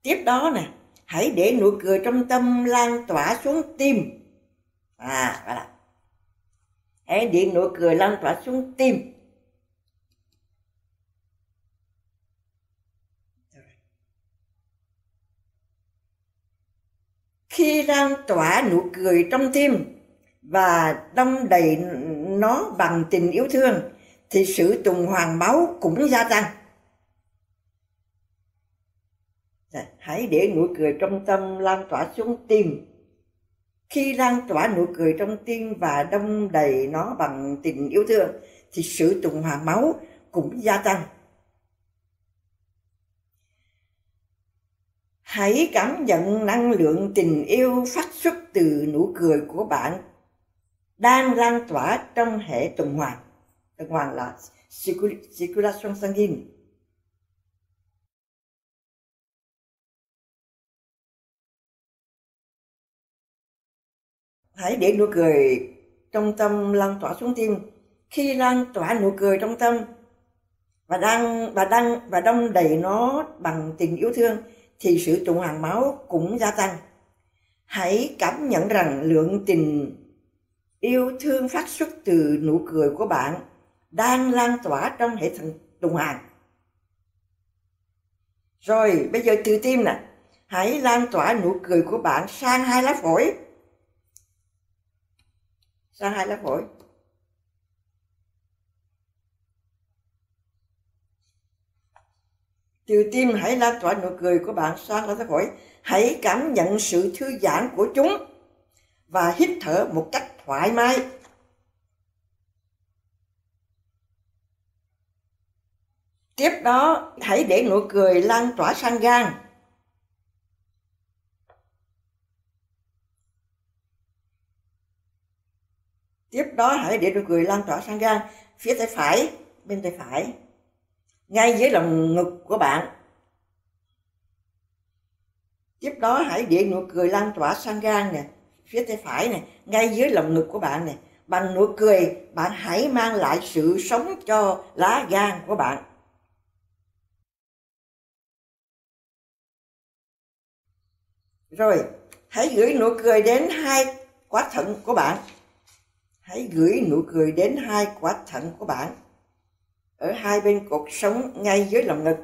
Tiếp đó nè, hãy để nụ cười trong tâm lan tỏa xuống tim. À vậy là. Hãy để nụ cười lan tỏa xuống tim. Khi lan tỏa nụ cười trong tim và đong đầy nó bằng tình yêu thương, thì sự tuần hoàn máu cũng gia tăng. Dạ, hãy để nụ cười trong tâm lan tỏa xuống tim. Khi lan tỏa nụ cười trong tim và đông đầy nó bằng tình yêu thương, thì sự tuần hoàn máu cũng gia tăng. Hãy cảm nhận năng lượng tình yêu phát xuất từ nụ cười của bạn đang lan tỏa trong hệ tuần hoàn. Tuần hoàn là circulation sanguine. Hãy để nụ cười trong tâm lan tỏa xuống tim. Khi lan tỏa nụ cười trong tâm và đang và đang, và đông đầy nó bằng tình yêu thương thì sự tuần hoàn máu cũng gia tăng. Hãy cảm nhận rằng lượng tình yêu thương phát xuất từ nụ cười của bạn đang lan tỏa trong hệ thần tuần hoàn rồi, bây giờ từ tim nè. Hãy lan tỏa nụ cười của bạn sang hai lá phổi. Sang hai lá phổi. Từ tim hãy lan tỏa nụ cười của bạn sang lá phổi hãy cảm nhận sự thư giãn của chúng và hít thở một cách thoải mái. Tiếp đó, hãy để nụ cười lan tỏa sang gan. Tiếp đó, hãy để nụ cười lan tỏa sang gan. Phía tay phải, bên tay phải ngay dưới lòng ngực của bạn. Tiếp đó hãy để nụ cười lan tỏa sang gan nè, phía tay phải nè, ngay dưới lòng ngực của bạn nè. Bằng nụ cười, bạn hãy mang lại sự sống cho lá gan của bạn. Rồi, hãy gửi nụ cười đến hai quả thận của bạn. Hãy gửi nụ cười đến hai quả thận của bạn ở hai bên cột sống ngay dưới lòng ngực.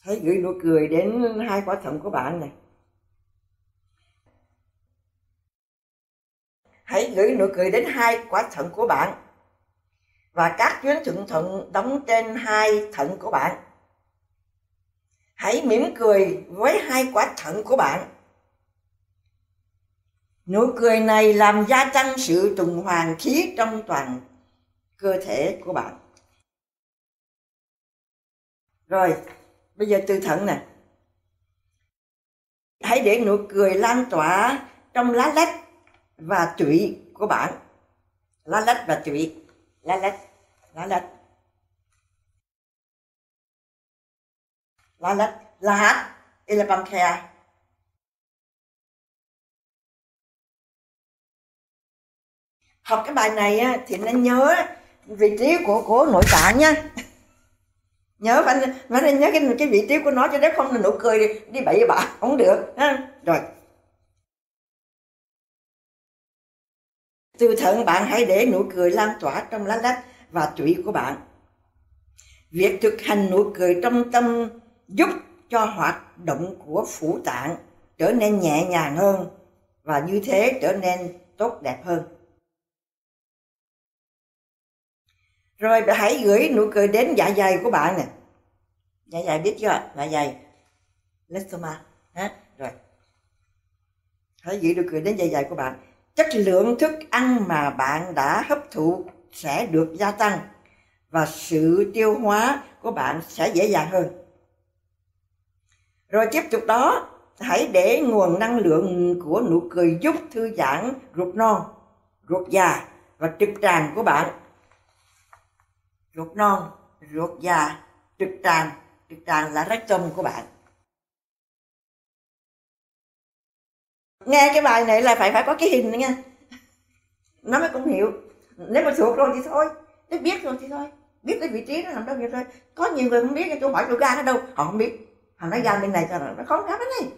Hãy gửi nụ cười đến hai quả thận của bạn này. Hãy gửi nụ cười đến hai quả thận của bạn. Và các tuyến thượng thận đóng trên hai thận của bạn. Hãy mỉm cười với hai quả thận của bạn nụ cười này làm gia tăng sự tuần hoàn khí trong toàn cơ thể của bạn. Rồi bây giờ từ thận nè. Hãy để nụ cười lan tỏa trong lá lách và tụy của bạn. Lá lách và tụy, lá lách lá lách. Lá lách lahat ilapankea học cái bài này á, thì nên nhớ vị trí của của nội tạng nha. Nhớ phải phải nên nhớ cái cái vị trí của nó cho nếu không là nụ cười đi, đi bậy bạ không được ha. Rồi. Từ thận bạn hãy để nụ cười lan tỏa trong lá lách và tụy của bạn. Việc thực hành nụ cười trong tâm giúp cho hoạt động của phủ tạng trở nên nhẹ nhàng hơn và như thế trở nên tốt đẹp hơn. Rồi hãy gửi nụ cười đến dạ dày của bạn nè. Dạ dày biết chưa? Dạ dày. Listoma ha rồi. Hãy gửi nụ cười đến dạ dày của bạn. Chất lượng thức ăn mà bạn đã hấp thụ sẽ được gia tăng và sự tiêu hóa của bạn sẽ dễ dàng hơn. Rồi tiếp tục đó, hãy để nguồn năng lượng của nụ cười giúp thư giãn ruột non, ruột già và trực tràng của bạn ruột non ruột già trực tràng trực tràng là rectum của bạn. Nghe cái bài này là phải phải có cái hình nữa nha. Nó mới cũng hiểu. Nếu mà thuộc rồi thì thôi. Nếu biết rồi thì thôi. Biết cái vị trí nó nằm đâu vậy thôi. Có nhiều người không biết tôi hỏi tôi gan ở đâu. Họ không biết. Họ nói gan bên này cho nó khó khăn này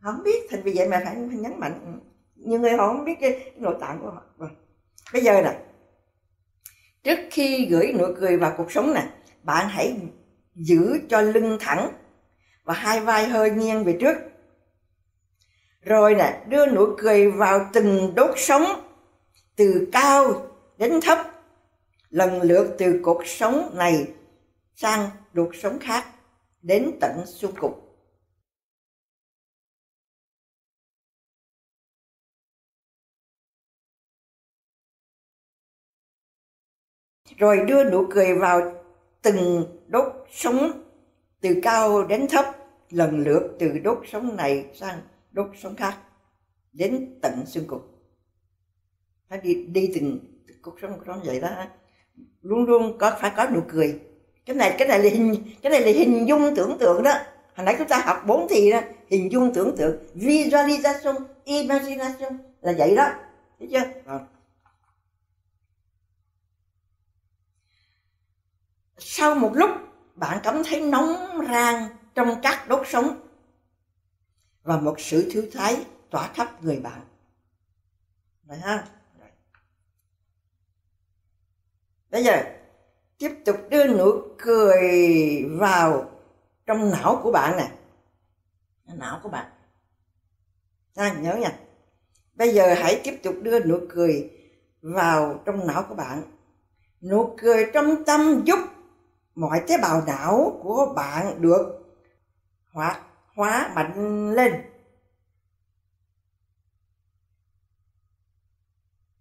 họ không biết. Thành vì vậy mà phải, nhấn mạnh. Nhiều người họ không biết cái, nội tạng của họ. Bây giờ nè trước khi gửi nụ cười vào cuộc sống nè, bạn hãy giữ cho lưng thẳng và hai vai hơi nghiêng về trước. Rồi nè, đưa nụ cười vào từng đốt sống, từ cao đến thấp, lần lượt từ cuộc sống này sang đột sống khác, đến tận xương cục. Rồi đưa nụ cười vào từng đốt sống từ cao đến thấp, lần lượt từ đốt sống này sang đốt sống khác, đến tận xương cục phải đi đi từng cuộc sống của nó vậy đó. Luôn luôn có, phải có nụ cười. Cái này cái này là hình, cái này là hình dung tưởng tượng đó. Hồi nãy chúng ta học bốn thì đó, hình dung tưởng tượng. Visualization, imagination là vậy đó. Thấy chưa? Sau một lúc bạn cảm thấy nóng rang trong các đốt sống và một sự thiếu thái tỏa khắp người bạn. Đấy ha? Bây giờ tiếp tục đưa nụ cười vào trong não của bạn nè. Não của bạn. Ha, nhớ nha. Bây giờ hãy tiếp tục đưa nụ cười vào trong não của bạn. Nụ cười trong tâm giúp mọi tế bào não của bạn được hoạt hóa mạnh lên.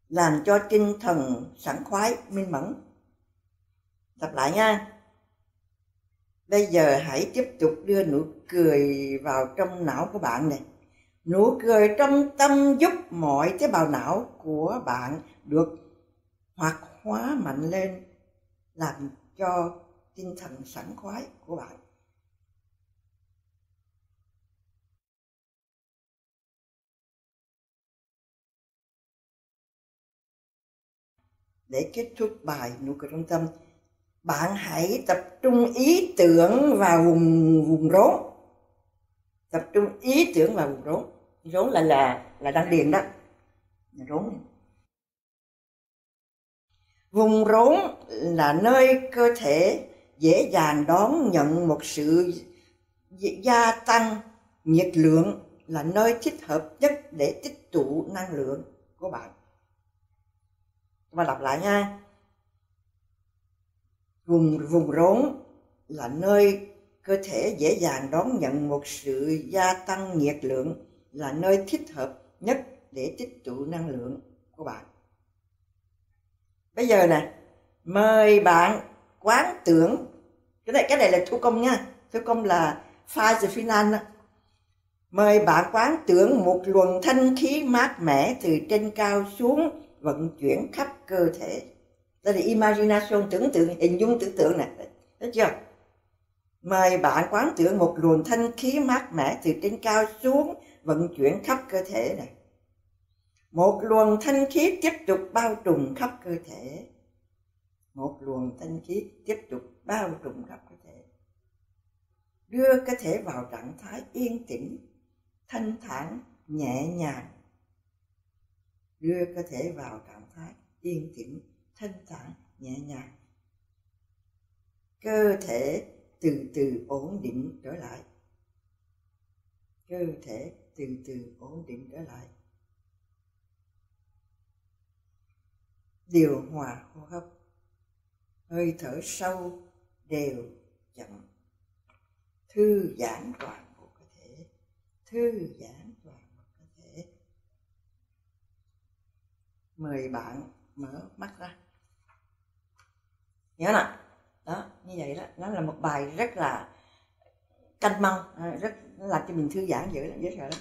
Làm cho tinh thần sảng khoái, minh mẫn. Lặp lại nha. Bây giờ hãy tiếp tục đưa nụ cười vào trong não của bạn này. Nụ cười trong tâm giúp mọi tế bào não của bạn được hoạt hóa mạnh lên, làm cho tinh thần sảng khoái của bạn. Để kết thúc bài nụ cười trong tâm, bạn hãy tập trung ý tưởng vào vùng vùng rốn. Tập trung ý tưởng vào vùng rốn. Rốn là là là đan điền đó. Rốn vùng rốn là nơi cơ thể dễ dàng đón nhận một sự gia tăng nhiệt lượng là nơi thích hợp nhất để tích tụ năng lượng của bạn. Và đọc lại nha. Vùng vùng rốn là nơi cơ thể dễ dàng đón nhận một sự gia tăng nhiệt lượng là nơi thích hợp nhất để tích tụ năng lượng của bạn. Bây giờ nè, mời bạn quán tưởng cái này cái này là thu công nha. Thu công là pha the final đó. mời bạn quán tưởng một luồng thanh khí mát mẻ từ trên cao xuống vận chuyển khắp cơ thể. Đây là imagination, tưởng tượng, hình dung, tưởng tượng này thấy chưa? Mời bạn quán tưởng một luồng thanh khí mát mẻ từ trên cao xuống vận chuyển khắp cơ thể này một luồng thanh khí tiếp tục bao trùm khắp cơ thể. Một luồng thanh khí tiếp tục bao trùm khắp cơ thể đưa cơ thể vào trạng thái yên tĩnh, thanh thản, nhẹ nhàng. Đưa cơ thể vào trạng thái yên tĩnh, thanh thản, nhẹ nhàng. Cơ thể từ từ ổn định trở lại. Cơ thể từ từ ổn định trở lại. Điều hòa hô hấp. Hơi thở sâu đều chậm thư giãn toàn bộ cơ thể, thư giãn toàn bộ cơ thể. Mời bạn mở mắt ra. Nhớ nè. Đó, như vậy đó, nó là một bài rất là canh mong à, rất làm cho mình thư giãn dữ lắm, dễ sợ lắm.